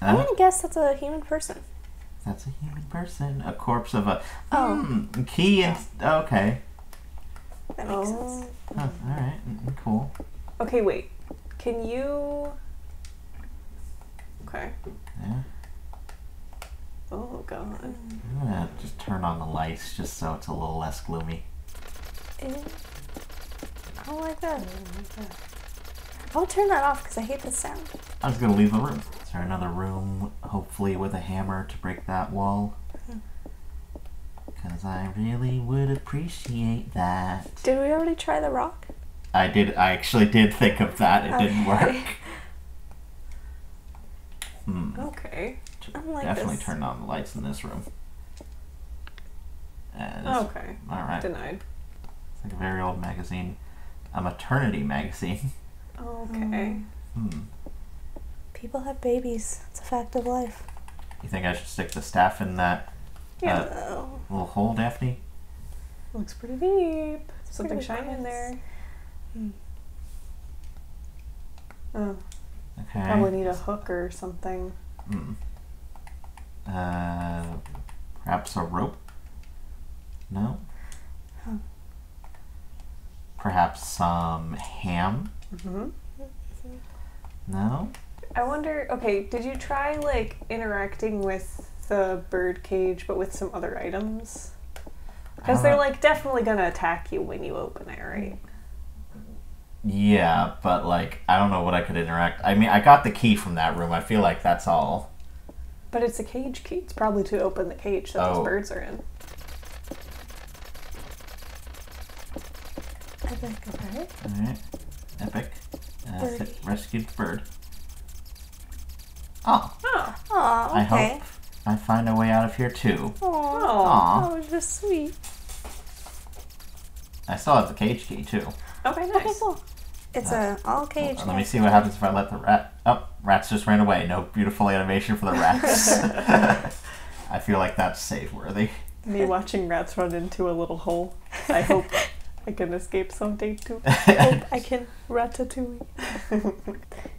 I'm gonna guess that's a human person. That's a human person. A corpse of a. Oh. Hmm, key and. Okay. That makes Oh. sense. Huh, Alright, mm, cool. Okay, wait. Can you? Okay. Yeah. Oh god. I'm gonna just turn on the lights just so it's a little less gloomy. Ew. I don't like that. I'll turn that off because I hate the sound. I'm just gonna leave the room. Is there another room, hopefully with a hammer to break that wall? Because I really would appreciate that. Did we already try the rock? I did. I actually did think of that. It didn't work. Okay. Hmm. Okay. I don't like Definitely this. turn on the lights in this room. And Okay. all right. Denied. It's like a very old magazine, a maternity magazine. Okay. Hmm. People have babies. It's a fact of life. You think I should stick the staff in that Yeah. uh, Oh. little hole, Daphne? Looks pretty deep. Something pretty shiny in there. Hmm. Oh, Okay. probably need a hook or something. Hmm. Uh, perhaps a rope? No. Huh. Perhaps some ham? hmm No. I wonder. Okay, did you try like interacting with the bird cage, but with some other items? Because Uh, they're like definitely gonna attack you when you open it, right? Yeah, but like I don't know what I could interact. I mean, I got the key from that room. I feel like that's all. But it's a cage key. It's probably to open the cage that Oh. those birds are in. I think okay. All right. Epic. Uh, rescued bird. Oh, Oh. Oh, I okay. hope I find a way out of here too. Aw. Oh. Aw. That was just sweet. I still have the cage key too. Okay, Okay, nice. cool. It's a all cage. Let me see what happens if I let the rat. Oh, rats just ran away. No beautiful animation for the rats. I feel like that's save worthy. Me watching rats run into a little hole. I hope I can escape someday too. I hope I can Ratatouille.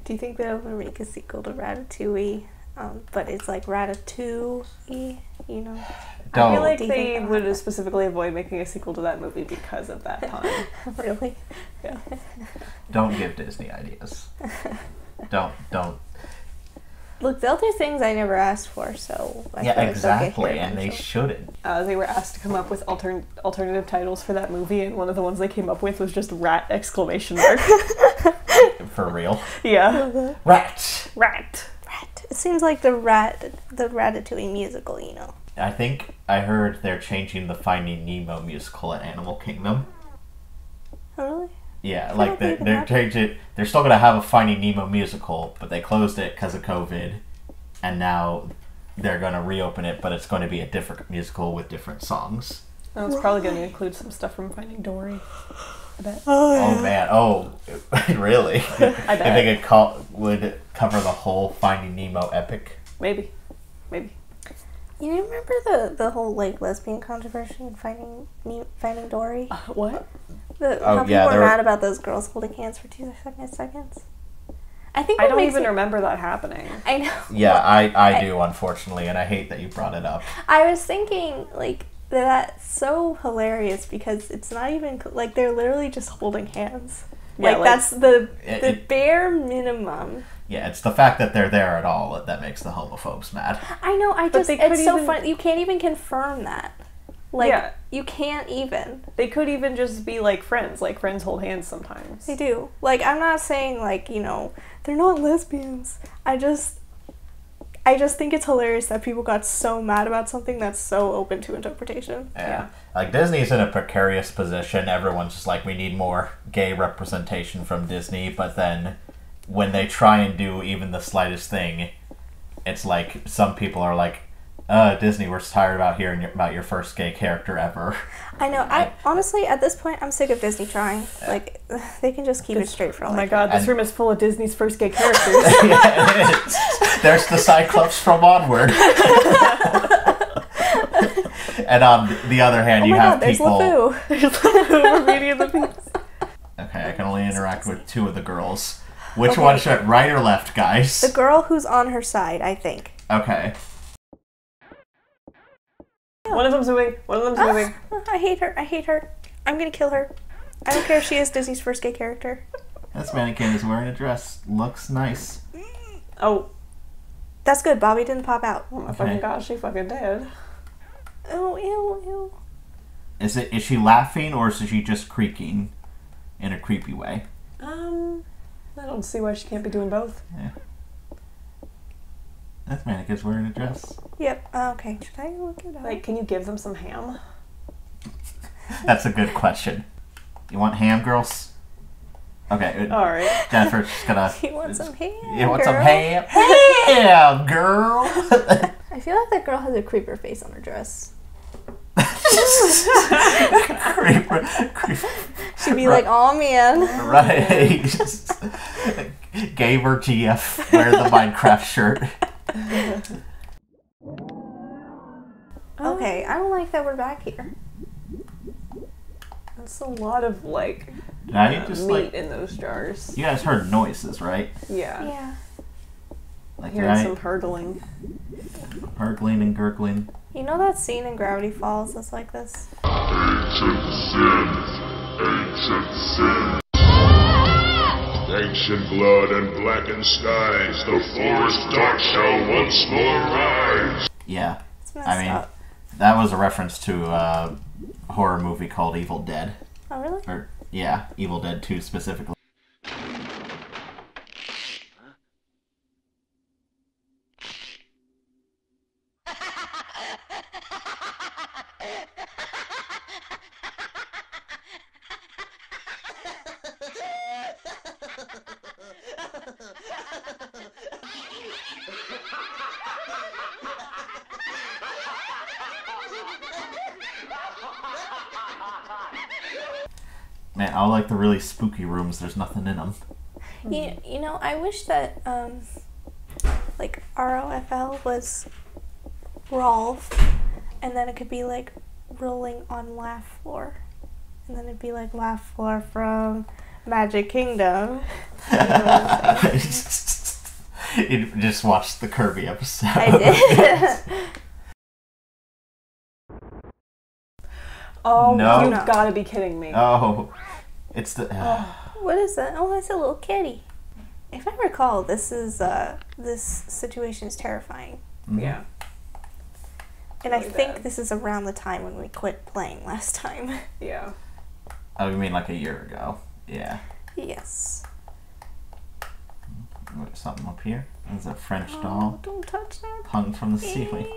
Do you think they'll ever make a sequel to Ratatouille? Um, but it's like Ratatouille, you know? I Don't. feel like Do think they would have specifically avoid making a sequel to that movie because of that pun. really? Yeah. Don't give Disney ideas. Don't don't. Look, they'll do things I never asked for, so I yeah, feel like exactly, here and they shouldn't. Uh, they were asked to come up with altern- alternative titles for that movie, and one of the ones they came up with was just rat exclamation mark. For real. yeah, Rat. rat. Rat. It seems like the rat, the Ratatouille musical, you know. I think I heard they're changing the Finding Nemo musical at Animal Kingdom. Oh, really? Yeah, Can like they're, they're changing. They're still gonna have a Finding Nemo musical, but they closed it because of COVID, and now they're gonna reopen it, but it's going to be a different musical with different songs. Oh, I was probably going to include some stuff from Finding Dory. I bet. Oh man! Oh, really? I bet. I think it call, would cover the whole Finding Nemo epic. Maybe. Maybe. You remember the, the whole like lesbian controversy in Finding Ne- Finding Dory? Uh, what? The, Oh, how people yeah, were were- mad about those girls holding hands for two seconds. seconds. I think I don't even it- remember that happening. I know. Yeah, I, I do, unfortunately, and I hate that you brought it up. I was thinking like that that's so hilarious because it's not even like they're literally just holding hands. Yeah, like, like- that's the It- the it- bare minimum. Yeah, it's the fact that they're there at all that, that makes the homophobes mad. I know. I But just they could it's so even- funny. You can't even confirm that. Like Yeah. you can't even. They could even just be like friends, like friends hold hands sometimes. They do. Like I'm not saying like you know they're not lesbians. I just. I just think it's hilarious that people got so mad about something that's so open to interpretation. Yeah. Like Disney's in a precarious position. Everyone's just like, we need more gay representation from Disney. But then when they try and do even the slightest thing, it's like some people are like, uh, Disney, we're tired about hearing about your first gay character ever. I know. I honestly, at this point, I'm sick of Disney trying. Like, they can just keep it straight for Oh my god, this And- room is full of Disney's first gay characters. yeah, it is. There's the Cyclops from Onward. and on the other hand, Oh you my have god, there's people. LeFou. There's Beauty and the Beast. Okay, I can only interact with two of the girls. Which one should right or left, guys? The girl who's on her side, I think. Okay. One of them's moving. One of them's moving. Ah, I hate her. I hate her. I'm gonna kill her. I don't care if she is Disney's first gay character. This mannequin is wearing a dress. Looks nice. Oh, That's good. Bobby didn't pop out. oh my Okay. fucking gosh, she fucking did. Oh, ew, ew. Is it? Is she laughing or is she just creaking in a creepy way? Um, I don't see why she can't be doing both. This mannequin's wearing a dress. Yep. uh, Okay. Should I look it up? Like, can you give them some ham? That's a good question. You want ham, girls? Okay, All right. Jennifer's just gonna. you want some ham? You want some ham? Ham, girl. I feel like that girl has a creeper face on her dress. creeper, creeper. She'd be like, "Oh man." Right. Gave her GF wear the Minecraft shirt. Okay, I don't like that we're back here. That's a lot of like Now you uh, just meat like in those jars. you guys heard noises, right? Yeah. Yeah. Like Hearing right, some hurtling. gurgling and gurgling. You know that scene in Gravity Falls that's like this? Ancient sins, ancient sins. Ancient blood and blackened skies, the forest dark shall once more rise. Yeah, I mean up. that was a reference to a horror movie called Evil Dead, Oh really? or yeah, Evil Dead Two specifically. Man, I like the really spooky rooms. There's nothing in them. You, you know, I wish that um, like ROFL was Rolf, and then it could be like rolling on laugh floor, and then it'd be like laugh floor from Magic Kingdom. You know what I'm saying? you just watched the Kirby episode. I did. Oh, No. you've got to be kidding me. oh, it's the. what is that? Oh, that's a little kitty. If I recall, this is uh, this situation is terrifying, Yeah. and I think bad. this is around the time when we quit playing last time. Yeah. Oh, you mean like a year ago? Yeah. yes. What, Something up here. There's a French Oh, doll don't touch that. hung from the ceiling.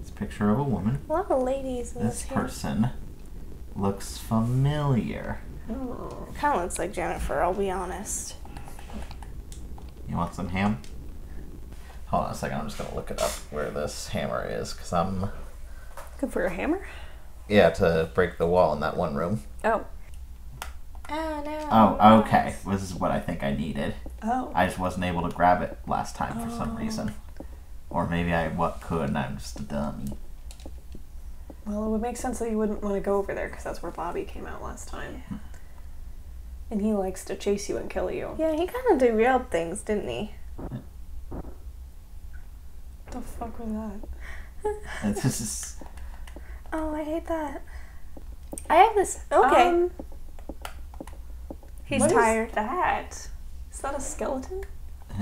It's a picture of a woman. A lot of ladies in this, This here. Person looks familiar. Oh. Kind of looks like Jennifer. I'll be honest. You want some ham? Hold on a second. I'm just gonna look it up where this hammer is, cause I'm Good for a hammer. yeah to break the wall in that one room. Oh. Ah, oh no. Oh, okay. This is what I think I needed. Oh. I just wasn't able to grab it last time for some oh. reason. Or maybe I what could and I'm just a dummy. Well, it would make sense that you wouldn't want to go over there because that's where Bobby came out last time. And he likes to chase you and kill you. Yeah, he kind of did derailed things, didn't he? the fuck was that? It's just Oh, I hate that. I have this. Okay. Um, He's what is tired. that? Is that a skeleton?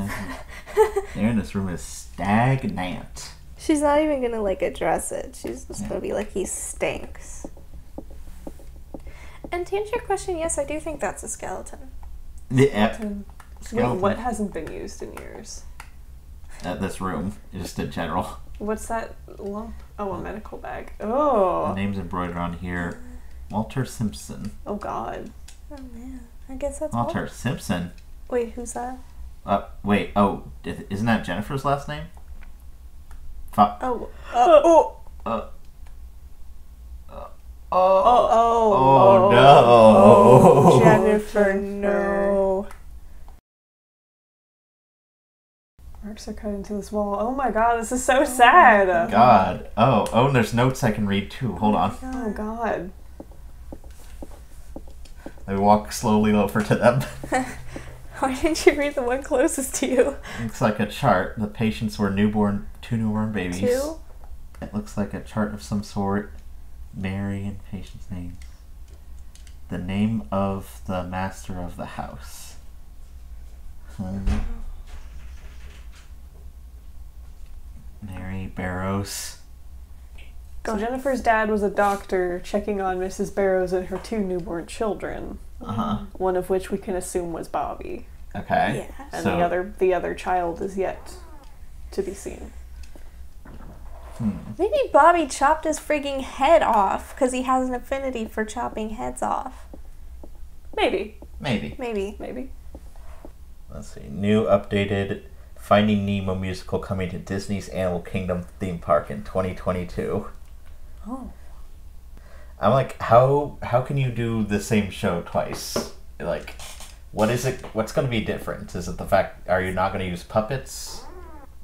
there in this room is stagnant. She's not even gonna like address it. She's just Yeah. gonna be like, he stinks. And to answer your question, yes, I do think that's a skeleton. The ep- Skeleton. Wait, what hasn't been used in years? Uh, this room, just in general. What's that lump? Oh, a medical bag. Oh. The name's embroidered on here. Walter Simpson. Oh god. Oh man, I guess that's Walter Simpson. Wait, who's that? Uh, wait. Oh, isn't that Jennifer's last name? Fuck. Oh, Oh. Uh. Uh, oh. Oh. Oh, no. Oh, Jennifer, no. Marks are cut into this wall. Oh my god, this is so sad. God. Oh, oh, and there's notes I can read too. Hold on. Oh god. I walk slowly over to them. Why didn't you read the one closest to you? Looks like a chart. The patients were newborn, two newborn babies. Two? It looks like a chart of some sort. Mary and patient's names. The name of the master of the house. Hmm. Mary Barrows. So Jennifer's dad was a doctor checking on Mrs. Barrows and her two newborn children, Uh huh. one of which we can assume was Bobby, Okay. Yeah. and So- the other the other child is yet to be seen. Hmm. Maybe Bobby chopped his frigging head off because he has an affinity for chopping heads off. Maybe, Maybe. Maybe. maybe. Let's see. New updated Finding Nemo musical coming to Disney's Animal Kingdom theme park in 2022. Oh. I'm like, how how can you do the same show twice? Like, what is it? What's going to be different? Is it the fact? Are you not going to use puppets?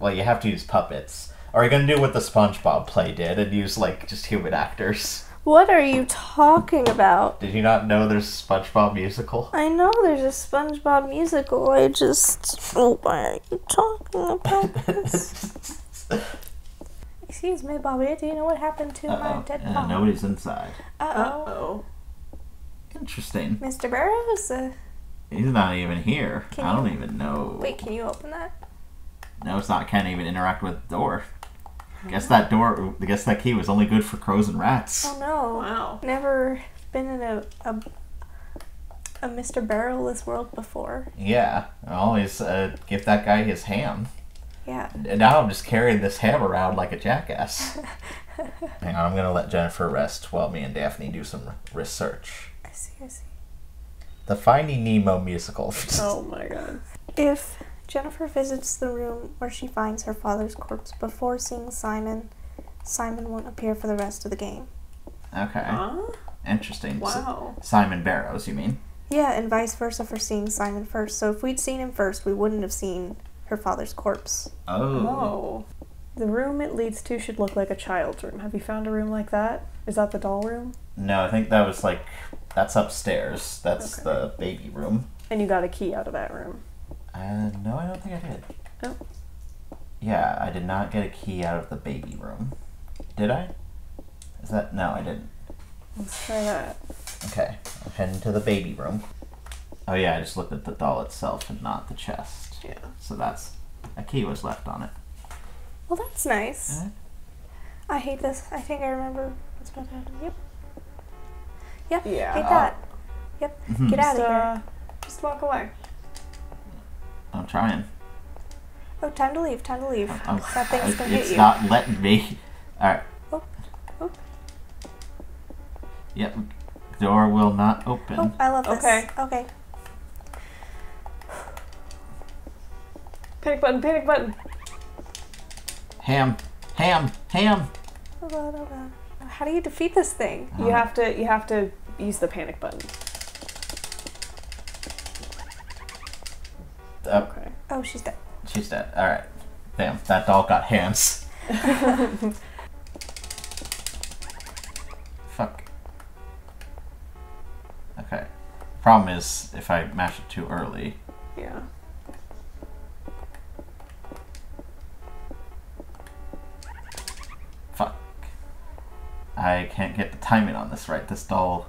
Well, you have to use puppets. Are you going to do what the SpongeBob play did and use like just human actors? What are you talking about? Did you not know there's a SpongeBob musical? I know there's a SpongeBob musical. I just. Oh, why are you talking about this? Excuse me, Bobby. Do you know what happened to my Uh-oh. dead Yeah, mom? nobody's inside. Uh Uh oh. Interesting. Mr. Barrows? Uh, He's not even here. Can I don't you- even know. wait, can you open that? No, it's not. Can't even interact with the door. Guess that door. I guess that key was only good for crows and rats. Oh no. Wow. Never been in a a, a Mr. Barrowless world before. Yeah, I always uh, give that guy his ham. Yeah. And now I'm just carrying this ham around like a jackass. Hang on, I'm gonna let Jennifer rest while me and Daphne do some research. I see, I see. The Finding Nemo musical. Oh my god. If Jennifer visits the room where she finds her father's corpse before seeing Simon, Simon won't appear for the rest of the game. okay, Huh? interesting. S- Wow. Simon Barrows, you mean? Yeah, and vice versa for seeing Simon first. So if we'd seen him first, we wouldn't have seen her father's corpse. Oh. Oh. The room it leads to should look like a child's room. Have you found a room like that? Is that the doll room? No, I think that was like that's upstairs. That's Okay. the baby room. And you got a key out of that room. Uh, no, I don't think I did. Oh. Yeah, I did not get a key out of the baby room. Did I? Is that no? I didn't. Let's try that. Okay, I'm heading to the baby room. Oh yeah, I just looked at the doll itself and not the chest. Yeah. So that's a key was left on it. Well, that's nice. Alright. I hate this. I think I remember what's about to happen. Yep. Yep. Yeah. Hate that. Yep. Mhm. Get out Just, of here. uh, just walk away. I'm trying. Oh, time to leave. Time to leave. I'm, that thing's gonna hit you. it's not letting me. All right. Oh. Oh. Yep. Door will not open. Oh, I love this. Okay. Okay. Panic button, panic button. Ham, ham, ham. Oh god, oh god. How do you defeat this thing? You have to you have to use the panic button. Uh, Okay. Oh, she's dead. she's dead. All right. Damn, that doll got hands. Fuck. Okay. Problem is, if I mash it too early, Yeah. fuck. I can't get the timing on this right. This doll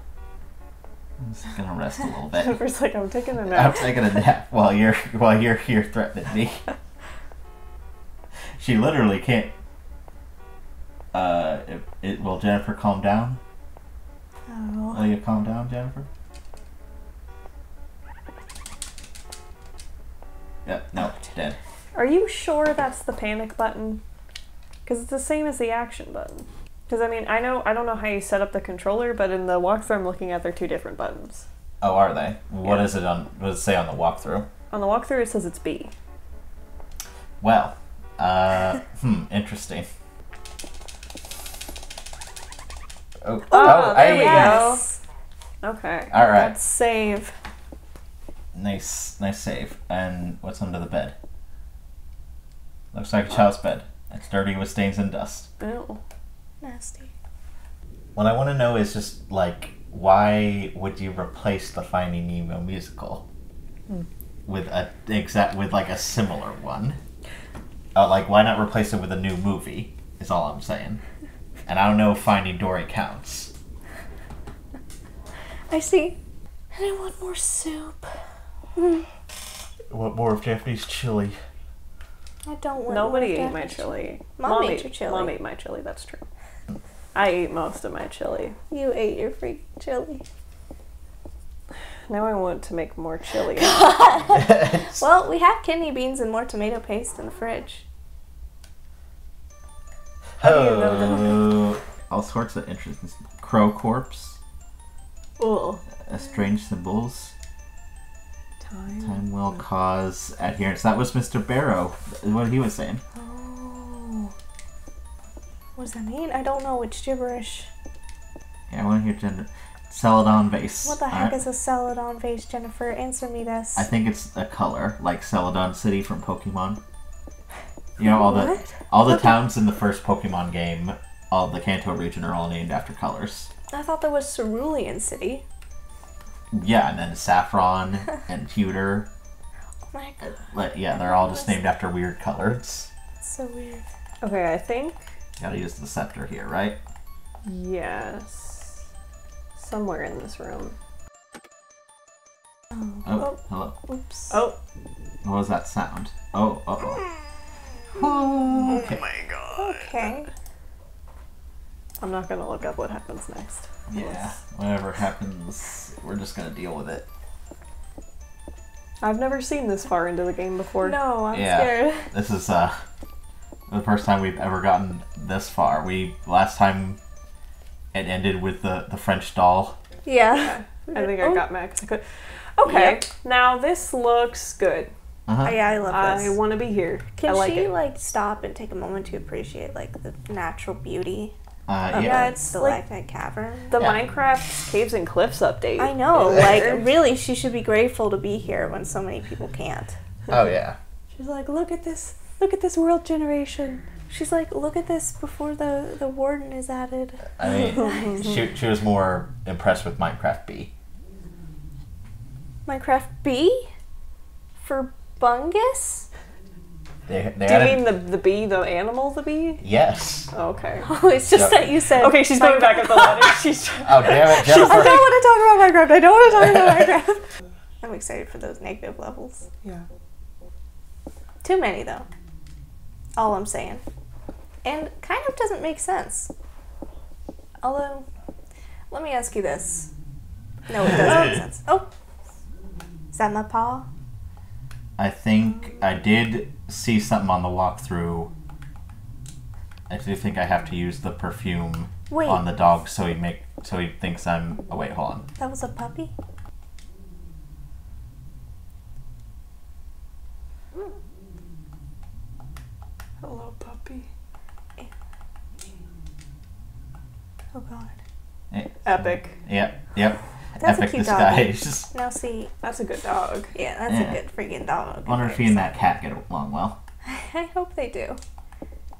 is gonna rest a little bit. Jennifer's like, I'm taking a nap. I'm taking a nap while you're while you're here threatening me. she literally can't. Uh, it, it will Jennifer calm down? Oh. Will you calm down, Jennifer? Yep. No. Dead. Are you sure that's the panic button? Because it's the same as the action button. Because I mean, I know I don't know how you set up the controller, but in the walkthrough I'm looking at, they're two different buttons. Oh, are they? What Yeah. is it on? What does it say on the walkthrough? On the walkthrough, it says it's B. Well, uh, hmm, interesting. Oh, Oh, there we hey. go. Okay. All right, Let's save. nice, nice save. And what's under the bed? Looks like a child's bed. It's dirty with stains and dust. Ew. Nasty. What I want to know is just like, why would you replace the Finding Nemo musical with a exact with like a similar one? Uh, like, why not replace it with a new movie? Is all I'm saying. And I don't know if Finding Dory counts. I see. And I want more soup. What more of Japanese chili? I don't want Nobody more ate my Japanese- chili. Mom ate your chili. Mom ate my chili. That's true. I ate most of my chili. You ate your freak chili. Now I want to make more chili. Well, we have kidney beans and more tomato paste in the fridge. do you know Oh, all sorts of interesting. Crow corpse, Ugh. uh, strange symbols. Time. Time will cause adherence. That was Mr. Barrow. What he was saying. Oh. What does that mean? I don't know. It's gibberish. Yeah, I want to hear Jen. Celadon vase. What the heck Alright. is a celadon vase, Jennifer? Answer me this. I think it's a color, like Celadon City from Pokemon. You know all the all the towns in the first Pokemon game, all the Kanto region are all named after colors. I thought there was Cerulean City. Yeah, and then Saffron and Pewter. Oh my uh, god, Like, yeah, they're all just named after weird colors. that's so weird. Okay, I think Gotta use the scepter here, right? yes. Somewhere in this room. Oh, hello. Oops. Oh, What was that sound? Oh, uh oh. Oh, okay. Okay. I'm not gonna look up what happens next. Yeah, whatever happens, we're just gonna deal with it. I've never seen this far into the game before. No, I'm Yeah. scared. This is uh the first time we've ever gotten this far. We last time it ended with the the French doll. Yeah. I think I Oh. got mad 'cause I could. Okay, Yep. now this looks good. Uh-huh. Yeah, I love this. I want to be here. Can I like she it. like stop and take a moment to appreciate like the natural beauty? Uh, of yeah. Yeah, it's the like Lactite Cavern. the Yeah. Minecraft Caves and Cliffs update. I know, like really, she should be grateful to be here when so many people can't. Oh yeah. She's like, look at this, look at this world generation. She's like, look at this before the the warden is added. I mean, oh she she was more impressed with Minecraft B. Minecraft B for Bungus. They they Do you added mean the the bee, the animal, the bee? yes. Oh, okay. Oh, it's just Yeah. that you said. Okay, she's going back at the ladder. She's. Oh damn it, I don't want to talk about Minecraft. I don't want to talk about Minecraft. I'm excited for those negative levels. Yeah. Too many though. All I'm saying. And kind of doesn't make sense. Although, let me ask you this. No, it doesn't make sense. Oh, is that my paw? I think I did see something on the walkthrough. I do think I have to use the perfume Wait, on the dog so he make so he thinks I'm. Oh wait, hold on. that was a puppy. Hello, puppy. Oh God. Epic. Yep, yep. That's a cute doggy. disguise. Now see, That's a good dog. yeah, that's Yeah. a good freaking dog. Wonder if he and that cat get along well. I hope they do.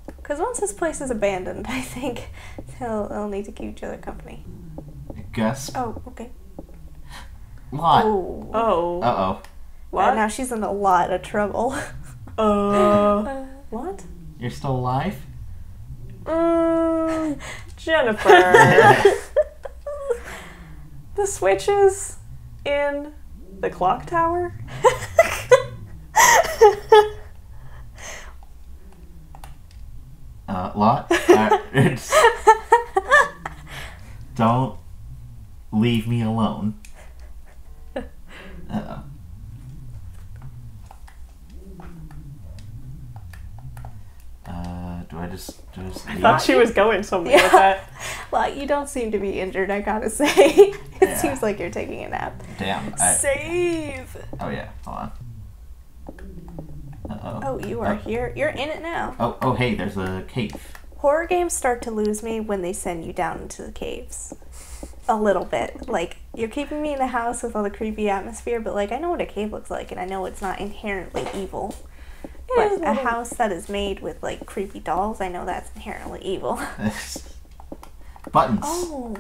Because once this place is abandoned, I think they'll, they'll need to keep each other company. Gus. Oh, okay. Lot. Oh. Oh. Uh oh. What? Now she's in a lot of trouble. Uh. What? You're still alive? Mm, Jennifer. the switches in the clock tower? Uh, Lot. Uh, don't leave me alone. Uh do I just do I just leave? Thought she was going somewhere with Yeah. that. well, you don't seem to be injured, I gotta say. it Yeah. seems like you're taking a nap. Damn. I, Save. oh yeah. Hold on. Uh oh. Oh, you are Oh. here. You're in it now. Oh oh hey, there's a cave. Horror games start to lose me when they send you down into the caves. A little bit. Like, you're keeping me in the house with all the creepy atmosphere, but like, I know what a cave looks like, and I know it's not inherently evil. But a a little- house that is made with like creepy dolls, I know that's inherently evil. Buttons. Oh.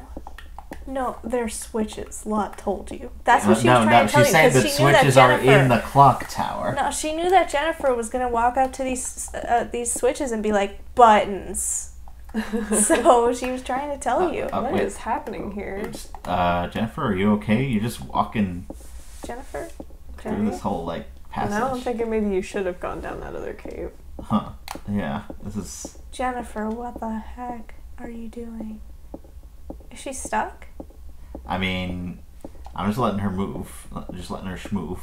No, they're switches. Lot told you. That's what Uh, she no, was trying no, to tell she's you. saying 'cause that she knew that switches are Jennifer- in the clock tower. No, she knew that Jennifer was gonna walk up to these uh, these switches and be like buttons. so she was trying to tell Uh, you, uh, What wait. is happening here? Uh, Jennifer, are you okay? You're just walking Jennifer. through Jennifer? this whole like passage. Now I'm thinking maybe you should have gone down that other cave. Huh. Yeah. This is. Jennifer, what the heck are you doing? Is she stuck? I mean, I'm just letting her move. Just letting her schmove.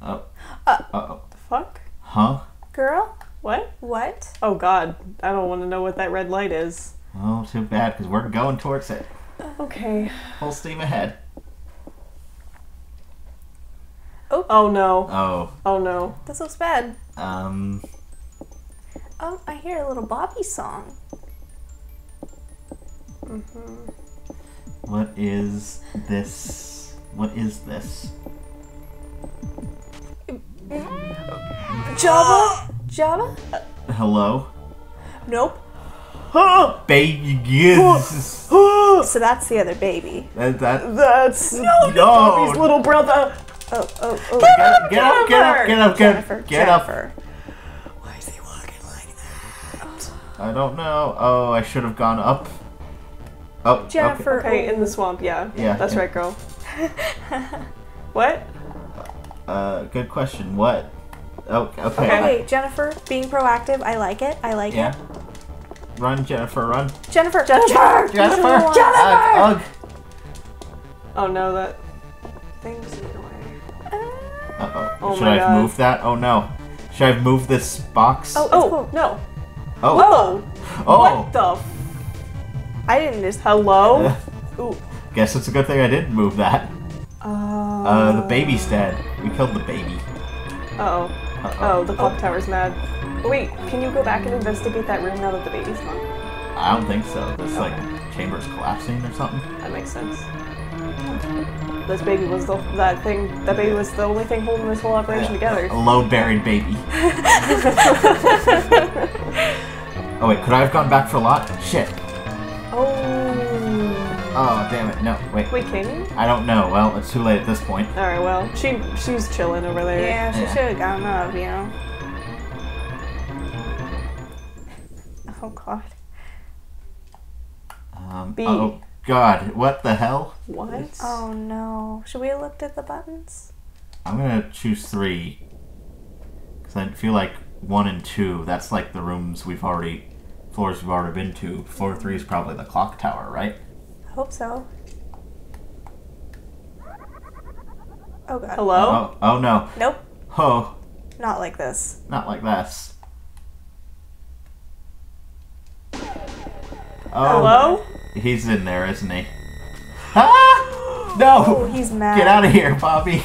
Oh. Uh. oh. The fuck? Huh? Girl? What? What? Oh god, I don't want to know what that red light is. Oh, too bad, because we're going towards it. Okay. Full steam ahead. Oh Oh no. Oh. Oh no. This looks bad. Um. Oh, I hear a little Bobby song. Mhm. What is this? What is this? Java? Java? Hello? Nope. Baby gives. So that's the other baby. that, that, That's no, no! Bobby's little brother. Oh, oh, oh. Get up, get up, get up, get up, get Jennifer. up, get up. Jennifer. Why is he walking like that? I don't know. Oh, I should have gone up. Oh. Jennifer. Okay, in the swamp, yeah. Yeah, That's yeah. right, girl. what? Uh, good question. What? Oh, okay. Okay. Okay, Jennifer, being proactive. I like it. I like Yeah. it. Run, Jennifer, run. Jennifer. Jennifer! Jennifer! Jennifer! Ugh, ugh. Oh no, that thing's in your way. Uh-oh. Oh Should I have God. moved that? Oh no. Should I have moved this box? Oh, Oh, cool. no. Oh. Whoa! Oh. What the f- I didn't just. Hello? Uh, Ooh. Guess it's a good thing I didn't move that. Uh, Uh, the baby's dead. We killed the baby. Uh-oh. Uh-oh. Oh, the clock tower's mad. Wait, can you go back and investigate that room now that the baby's gone? I don't think so. This like chamber's collapsing or something. That makes sense. This baby was the that thing. That baby was the only thing holding this whole operation together. A low buried baby. oh wait, could I have gone back for a lot? Shit. Oh. Oh damn it. No, wait. Wait, can you? I don't know. Well, it's too late at this point. All right. Well, she she's chilling over there. Yeah, she Yeah. should have gotten up, you know. Oh God. Um, B. Oh god, what the hell? What? Oh no. Should we have looked at the buttons? I'm gonna choose three. Because I feel like one and two, that's like the rooms we've already, floors we've already been to. Floor three is probably the clock tower, right? I hope so. Oh God. Hello? Oh, oh no. Nope. Oh, Not like this. not like this. Oh, Hello? He's in there, isn't he? Ah! No! Oh, he's mad. Get out of here, Bobby.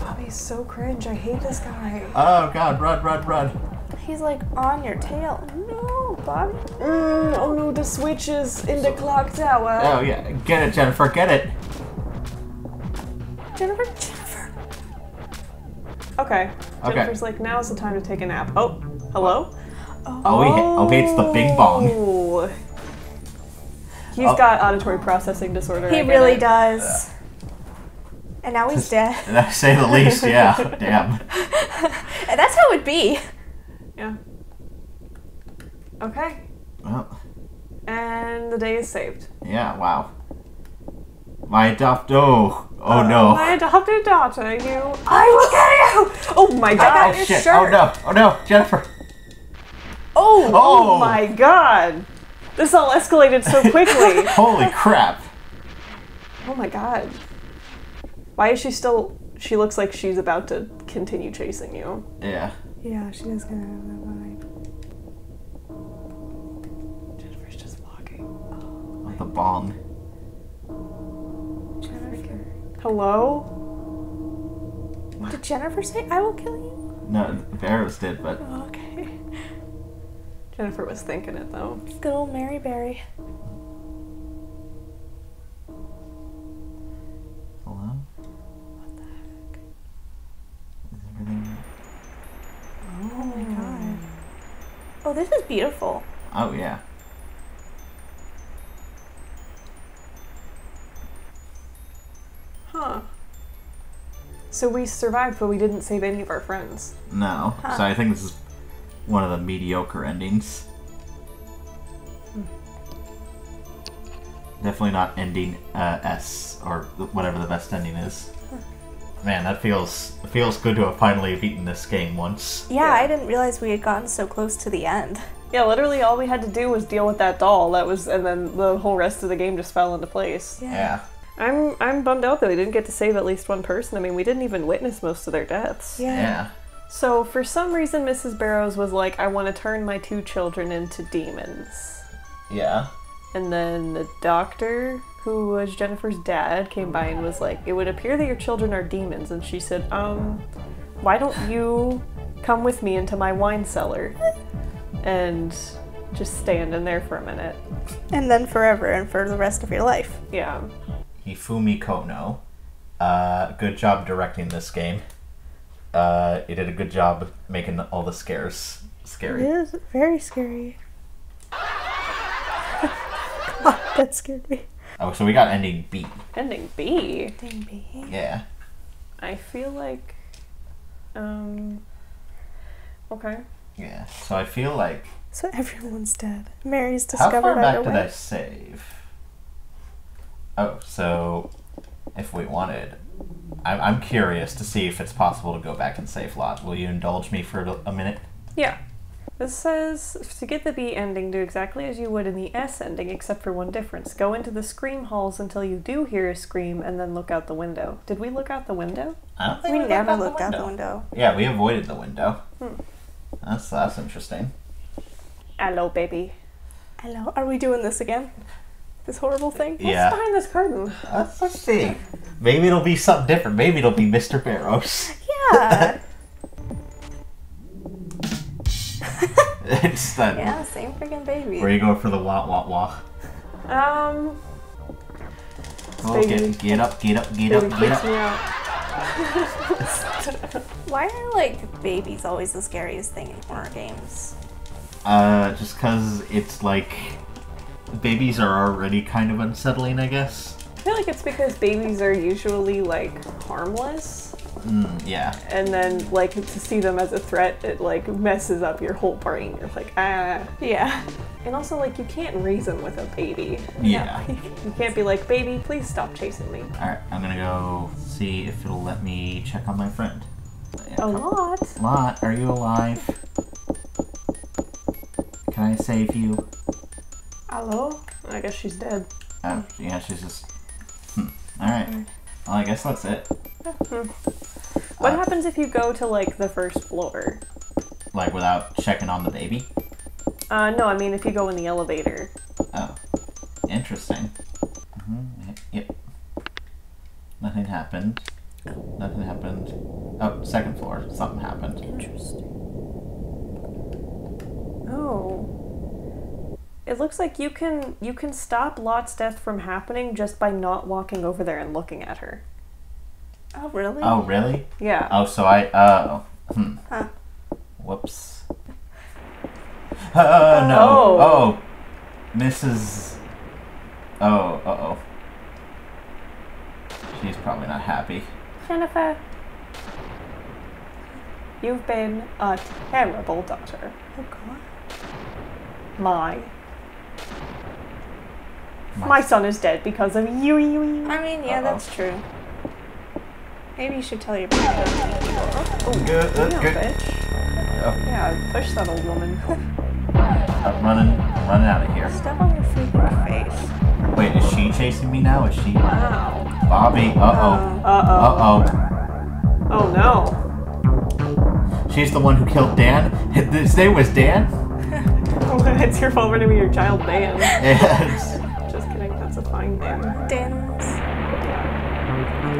Bobby's so cringe. I hate this guy. Oh god, run, run, run. He's like on your tail. No, Bobby. Mm, oh no, the switch is in the clock tower. Oh yeah, get it, Jennifer, get it. Jennifer. Jennifer. Okay. Okay. Jennifer's like, now's the time to take a nap. Oh, hello? Oh, he, okay, it's the bing bong. Oh. He's Oh. got auditory processing disorder. He really it. does. And now he's dead. To say the least, yeah. Damn. And that's how it'd be. Yeah. Okay. Well, And the day is saved. yeah. Wow. My adopt. Oh. Oh uh, no. My adopted daughter, you. I will kill you! Oh my Oh god! your shit! Oh shirt. Oh no! Oh no! Jennifer! Oh, Oh, Oh my god! This all escalated so quickly. Holy crap! oh my god. Why is she still. She looks like she's about to continue chasing you. Yeah. yeah, she is kind of have that vibe. Jennifer's just walking. With the bong. Jennifer. Hello? Did Jennifer say I will kill you? No, Barrows did, but Oh, okay. Jennifer was thinking it though. Good old Mary Berry. hello. What the heck? Is everything? Oh my hmm. god. Oh, this is beautiful. Oh yeah. Huh. So we survived, but we didn't save any of our friends. No. So I think this is one of the mediocre endings. Definitely not ending uh, S or whatever the best ending is. Man, that feels it feels good to have finally beaten this game once. Yeah, I didn't realize we had gotten so close to the end. Yeah, literally all we had to do was deal with that doll. That was, and then the whole rest of the game just fell into place. Yeah. I'm I'm bummed out that we didn't get to save at least one person. I mean, we didn't even witness most of their deaths. Yeah. Yeah. So for some reason, Mrs. Barrows was like, "I want to turn my two children into demons." Yeah. And then the doctor, who was Jennifer's dad, came by and was like, "It would appear that your children are demons." And she said, "Um, why don't you come with me into my wine cellar and just stand in there for a minute?" And then forever and for the rest of your life. Yeah. Hifumi Kono. Uh, good job directing this game. Uh, he did a good job making all the scares scary. It is very scary. God, that scared me. Oh, so we got ending B. Ending B. Dang me. Yeah. I feel like, um, okay. Yeah. So I feel like So everyone's dead. Mary's discovered. how discovered far back either did. I save? Oh, so if we wanted, I'm, I'm curious to see if it's possible to go back and save lot. Will you indulge me for a- a minute? Yeah. This says to get the B ending, do exactly as you would in the S ending, except for one difference. Go into the scream halls until you do hear a scream, and then look out the window. Did we look out the window? I don't think We looked never out looked out the window. Yeah, we avoided the window. Hmm. That's that's interesting. Hello, baby. Hello, are we doing this again? This horrible thing? Yeah. What's behind this curtain? Let's, let's see. Maybe it'll be something different. Maybe it'll be Mr. Barrows. Yeah. it's that yeah, same freaking baby. where you go for the wah wah wah. Um, Oh, Baby. get, get up, get up, get baby up, get up. me out. Why are like babies always the scariest thing in horror games? Uh, just cause it's like babies are already kind of unsettling, I guess. I feel like it's because babies are usually like harmless, Mm, yeah. and then like to see them as a threat, it like messes up your whole brain. You're like, ah. Yeah. And also, like, you can't reason with a baby. Yeah. You can't be like, baby, please stop chasing me. Alright, I'm gonna go see if it'll let me check on my friend. A lot. A lot, are you alive? Can I save you? Hello? I guess she's dead. Oh, yeah, she's just. Hmm. Alright. Well, I guess that's it. What Uh, happens if you go to like the first floor? Like, without checking on the baby? Uh, no, I mean if you go in the elevator. It looks like you can you can stop Lot's death from happening just by not walking over there and looking at her. Oh, really? Oh, really? Yeah. Oh, so I. Oh. Hmm. Huh. Whoops. Uh, no. Oh. Oh. Mrs. Oh, uh oh. She's probably not happy. Jennifer. You've been a terrible daughter. Oh god. My. My son is dead because of you. you, you. I mean, yeah, Uh-oh. that's true. Maybe you should tell your parents. Oh, good, good, Yeah, good. bitch. Oh, Yeah, push that old woman. I'm running, I'm running out of here. Step on your freaking face. Wait, is she chasing me now? Is she? Wow. Bobby, uh oh. Uh oh. Uh Oh Oh, no. oh. She's the one who killed Dan? His name was Dan? it's your fault for naming your child Dan. Yes. Just kidding, that's a fine name. Dan's.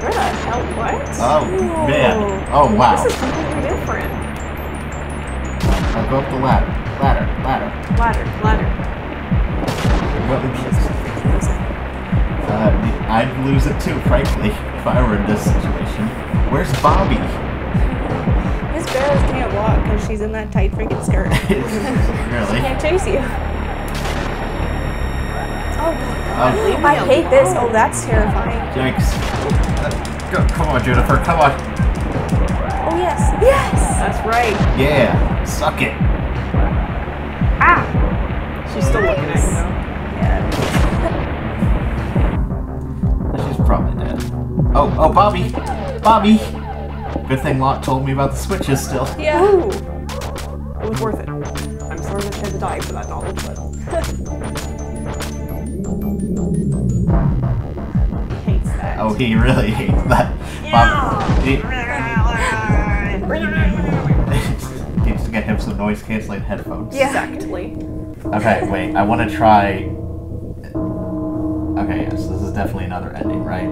Where the hell? What? Oh, man. Oh, wow. This is completely different. I'll go up the ladder. Ladder, ladder. Ladder, ladder. What- Uh, I'd lose it too, frankly, if I were in this situation. Where's Bobby? Miss Barrows can't walk because she's in that tight freaking skirt. really? can't chase you. Oh god. Oh, I hate this. Oh, that's terrifying. yikes. Uh, come on, Jennifer, come on. Oh yes. Yes. That's right. Yeah, suck it. Ah! She's still looking at you though. She's probably dead. Oh, oh, Bobby! Bobby! Good thing Locke told me about the switches still. Yeah. Ooh! It was worth it. I'm sorry that she had to die for that knowledge, but. he hates that. Oh, he really hates that. Bob, he, needs to get him some noise canceling headphones. Yeah. Exactly. Okay, wait, I want to try. Okay, yes, this is definitely another ending, right?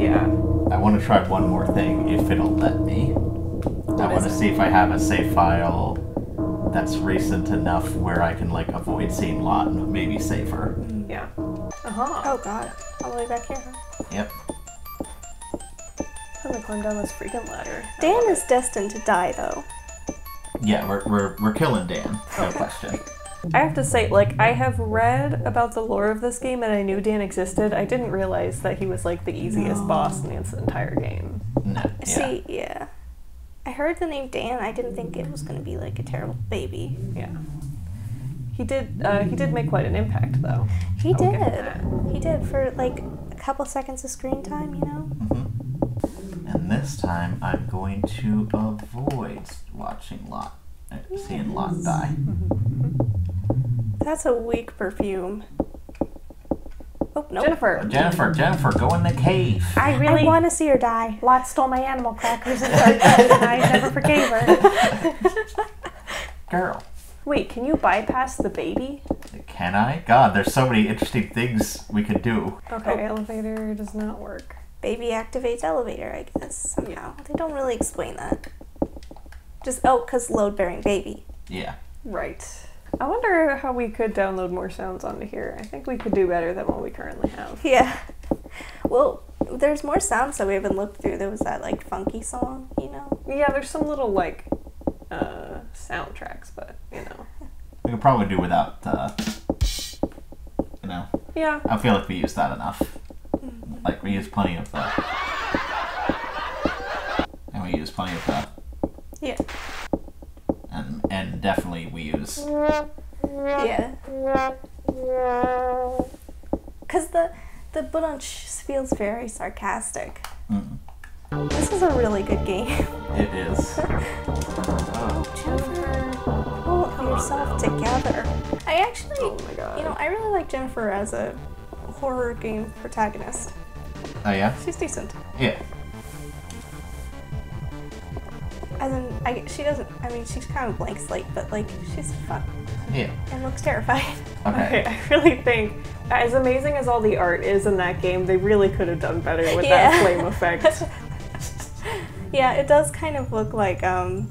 Yeah. I want to try one more thing if it'll let me. I want to see if I have a save file that's recent enough where I can like avoid seeing Lot and maybe save her. Yeah. Uh-huh. Oh god. All the way back here. huh? Yep. I'm gonna climb down this freaking ladder. Dan is destined to die though. Yeah, we're, we're, we're killing Dan. No question. I have to say, like, I have read about the lore of this game and I knew Dan existed. I didn't realize that he was like the easiest boss in the entire game. No. Yeah. See, yeah. I heard the name Dan. I didn't think it was gonna be like a terrible baby. Yeah. He did. Uh, he did make quite an impact, though. He I'll did. He did for like a couple seconds of screen time, you know. Mhm. And this time I'm going to avoid watching Lot, uh, seeing Lot die. That's a weak perfume. Oh no. Jennifer, Jennifer, Jennifer, go in the cave. I I really. want to see her die. Lot stole my animal crackers and and I never forgave her. Girl. Wait, can you bypass the baby? Can I? God, there's so many interesting things we could do. Okay, oh. elevator does not work. Baby activates elevator, I guess, somehow. They don't really explain that. Just, oh, because load bearing baby. Yeah. Right. I wonder how we could download more sounds onto here. I think we could do better than what we currently have. Yeah. Well, there's more sounds that we haven't looked through. There was that, like, funky song, you know? Yeah, there's some little like uh, soundtracks, but you know. We could probably do without, uh, you know, Yeah. I feel like we use that enough. Like, we use plenty of that. And we use plenty of that. Yeah. And, and definitely we use. Yeah. Because the, the bunch feels very sarcastic. Mm, This is a really good game. it is. Oh, Jennifer, pull yourself together. I actually, Oh my god. you know, I really like Jennifer as a horror game protagonist. oh yeah? She's decent. Yeah. As in, I, she doesn't, I mean, she's kind of blank slate, but like, she's fun Yeah. and looks terrifying. Okay. Okay, I really think as amazing as all the art is in that game, they really could have done better with Yeah. that flame effect. Yeah, it does kind of look like, um,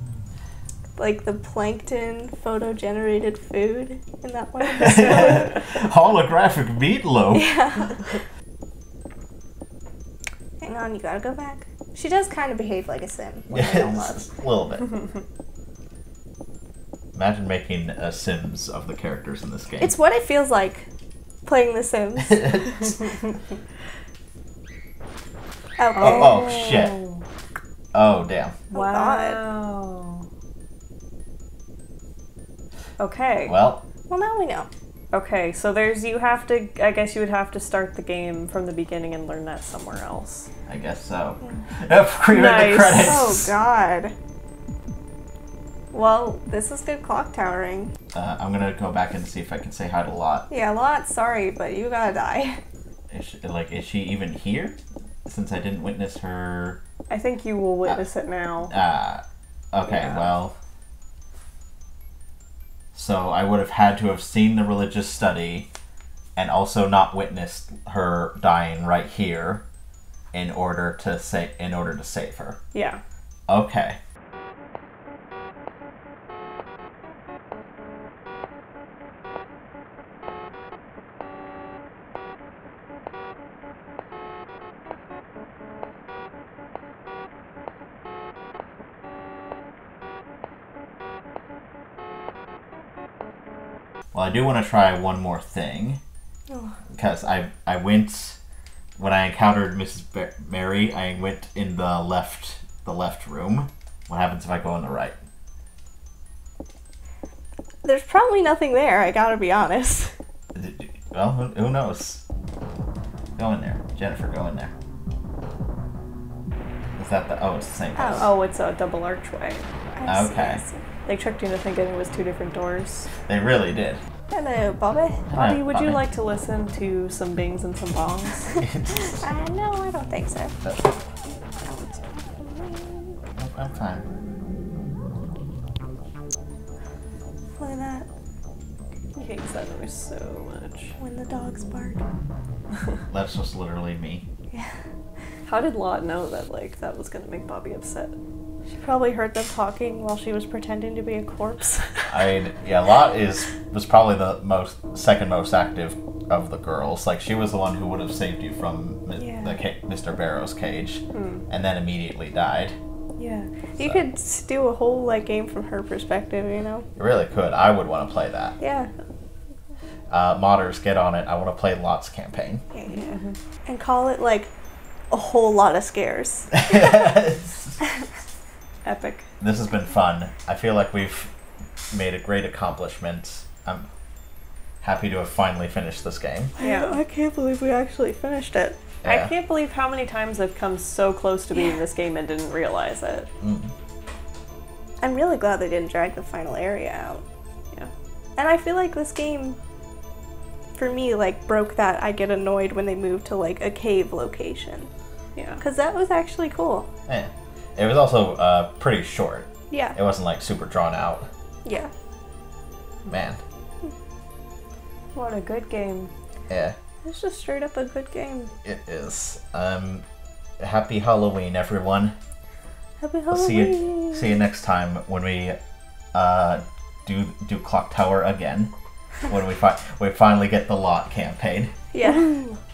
like the plankton photo generated food in that one episode. Holographic meatloaf. yeah. Hang on, you gotta go back. She does kind of behave like a sim, which I don't love. Yes, a little bit. Imagine making uh, Sims of the characters in this game. It's what it feels like. Playing The Sims. Oh, Okay. oh shit. Oh damn. Oh, God. Wow. Okay. Well, Well, now we know. Okay, so there's you have to I guess you would have to start the game from the beginning and learn that somewhere else. I guess so. Pre Nice. the credits. Oh God. Well, this is good clock towering. Uh, I'm gonna go back and see if I can say hi to Lot. Yeah, a lot. Sorry, but you gotta die. Is she, like, is she even here? Since I didn't witness her. I think you will witness it now. Ah. okay. Yeah. Well. So I would have had to have seen the religious study, and also not witnessed her dying right here, in order to say in order to save her. Yeah. Okay. Do want to try one more thing Oh. because I I went when I encountered Mrs. Mary. I went in the left the left room. What happens if I go in the right? There's probably nothing there. I gotta be honest. Well, who, who knows? Go in there, Jennifer. Go in there. Is that the? Oh, it's the same oh, house. Oh, it's a double archway. I Okay. See. They tricked you into thinking it was two different doors. They really did. Hello, Bobby. Bobby, would you like to listen to some bings and some bongs? Uh, no, I don't think so. I'm fine. Look at that. he hates that noise so much. When the dogs bark. That's just literally me. Yeah. How did Lot know that like that was gonna make Bobby upset? She probably heard them talking while she was pretending to be a corpse. I mean, yeah, Lot is was probably the most second most active of the girls. Like she was the one who would have saved you from Yeah. the Mr. Barrow's cage, and then immediately died. yeah. You could do a whole like game from her perspective, you know? You really could. I would want to play that. Yeah. Uh, modders, get on it. I want to play Lot's campaign. Yeah, yeah. And call it like a whole lot of scares. Epic. this has been fun. I feel like we've made a great accomplishment. I'm happy to have finally finished this game. Yeah. I can't believe we actually finished it. I can't believe how many times I've come so close to beating this game and didn't realize it. Mm. I'm really glad they didn't drag the final area out. Yeah. And I feel like this game, for me, like broke that I get annoyed when they move to like a cave location. Yeah. Because that was actually cool. Yeah. It was also uh, pretty short. Yeah. It wasn't like super drawn out. Yeah. Man. What a good game. Yeah, It's just straight up a good game. it is. Um, happy Halloween, everyone. Happy We'll see you see you next time when we uh, do do Clock Tower again. when we fi- we finally get the lot campaign. Yeah.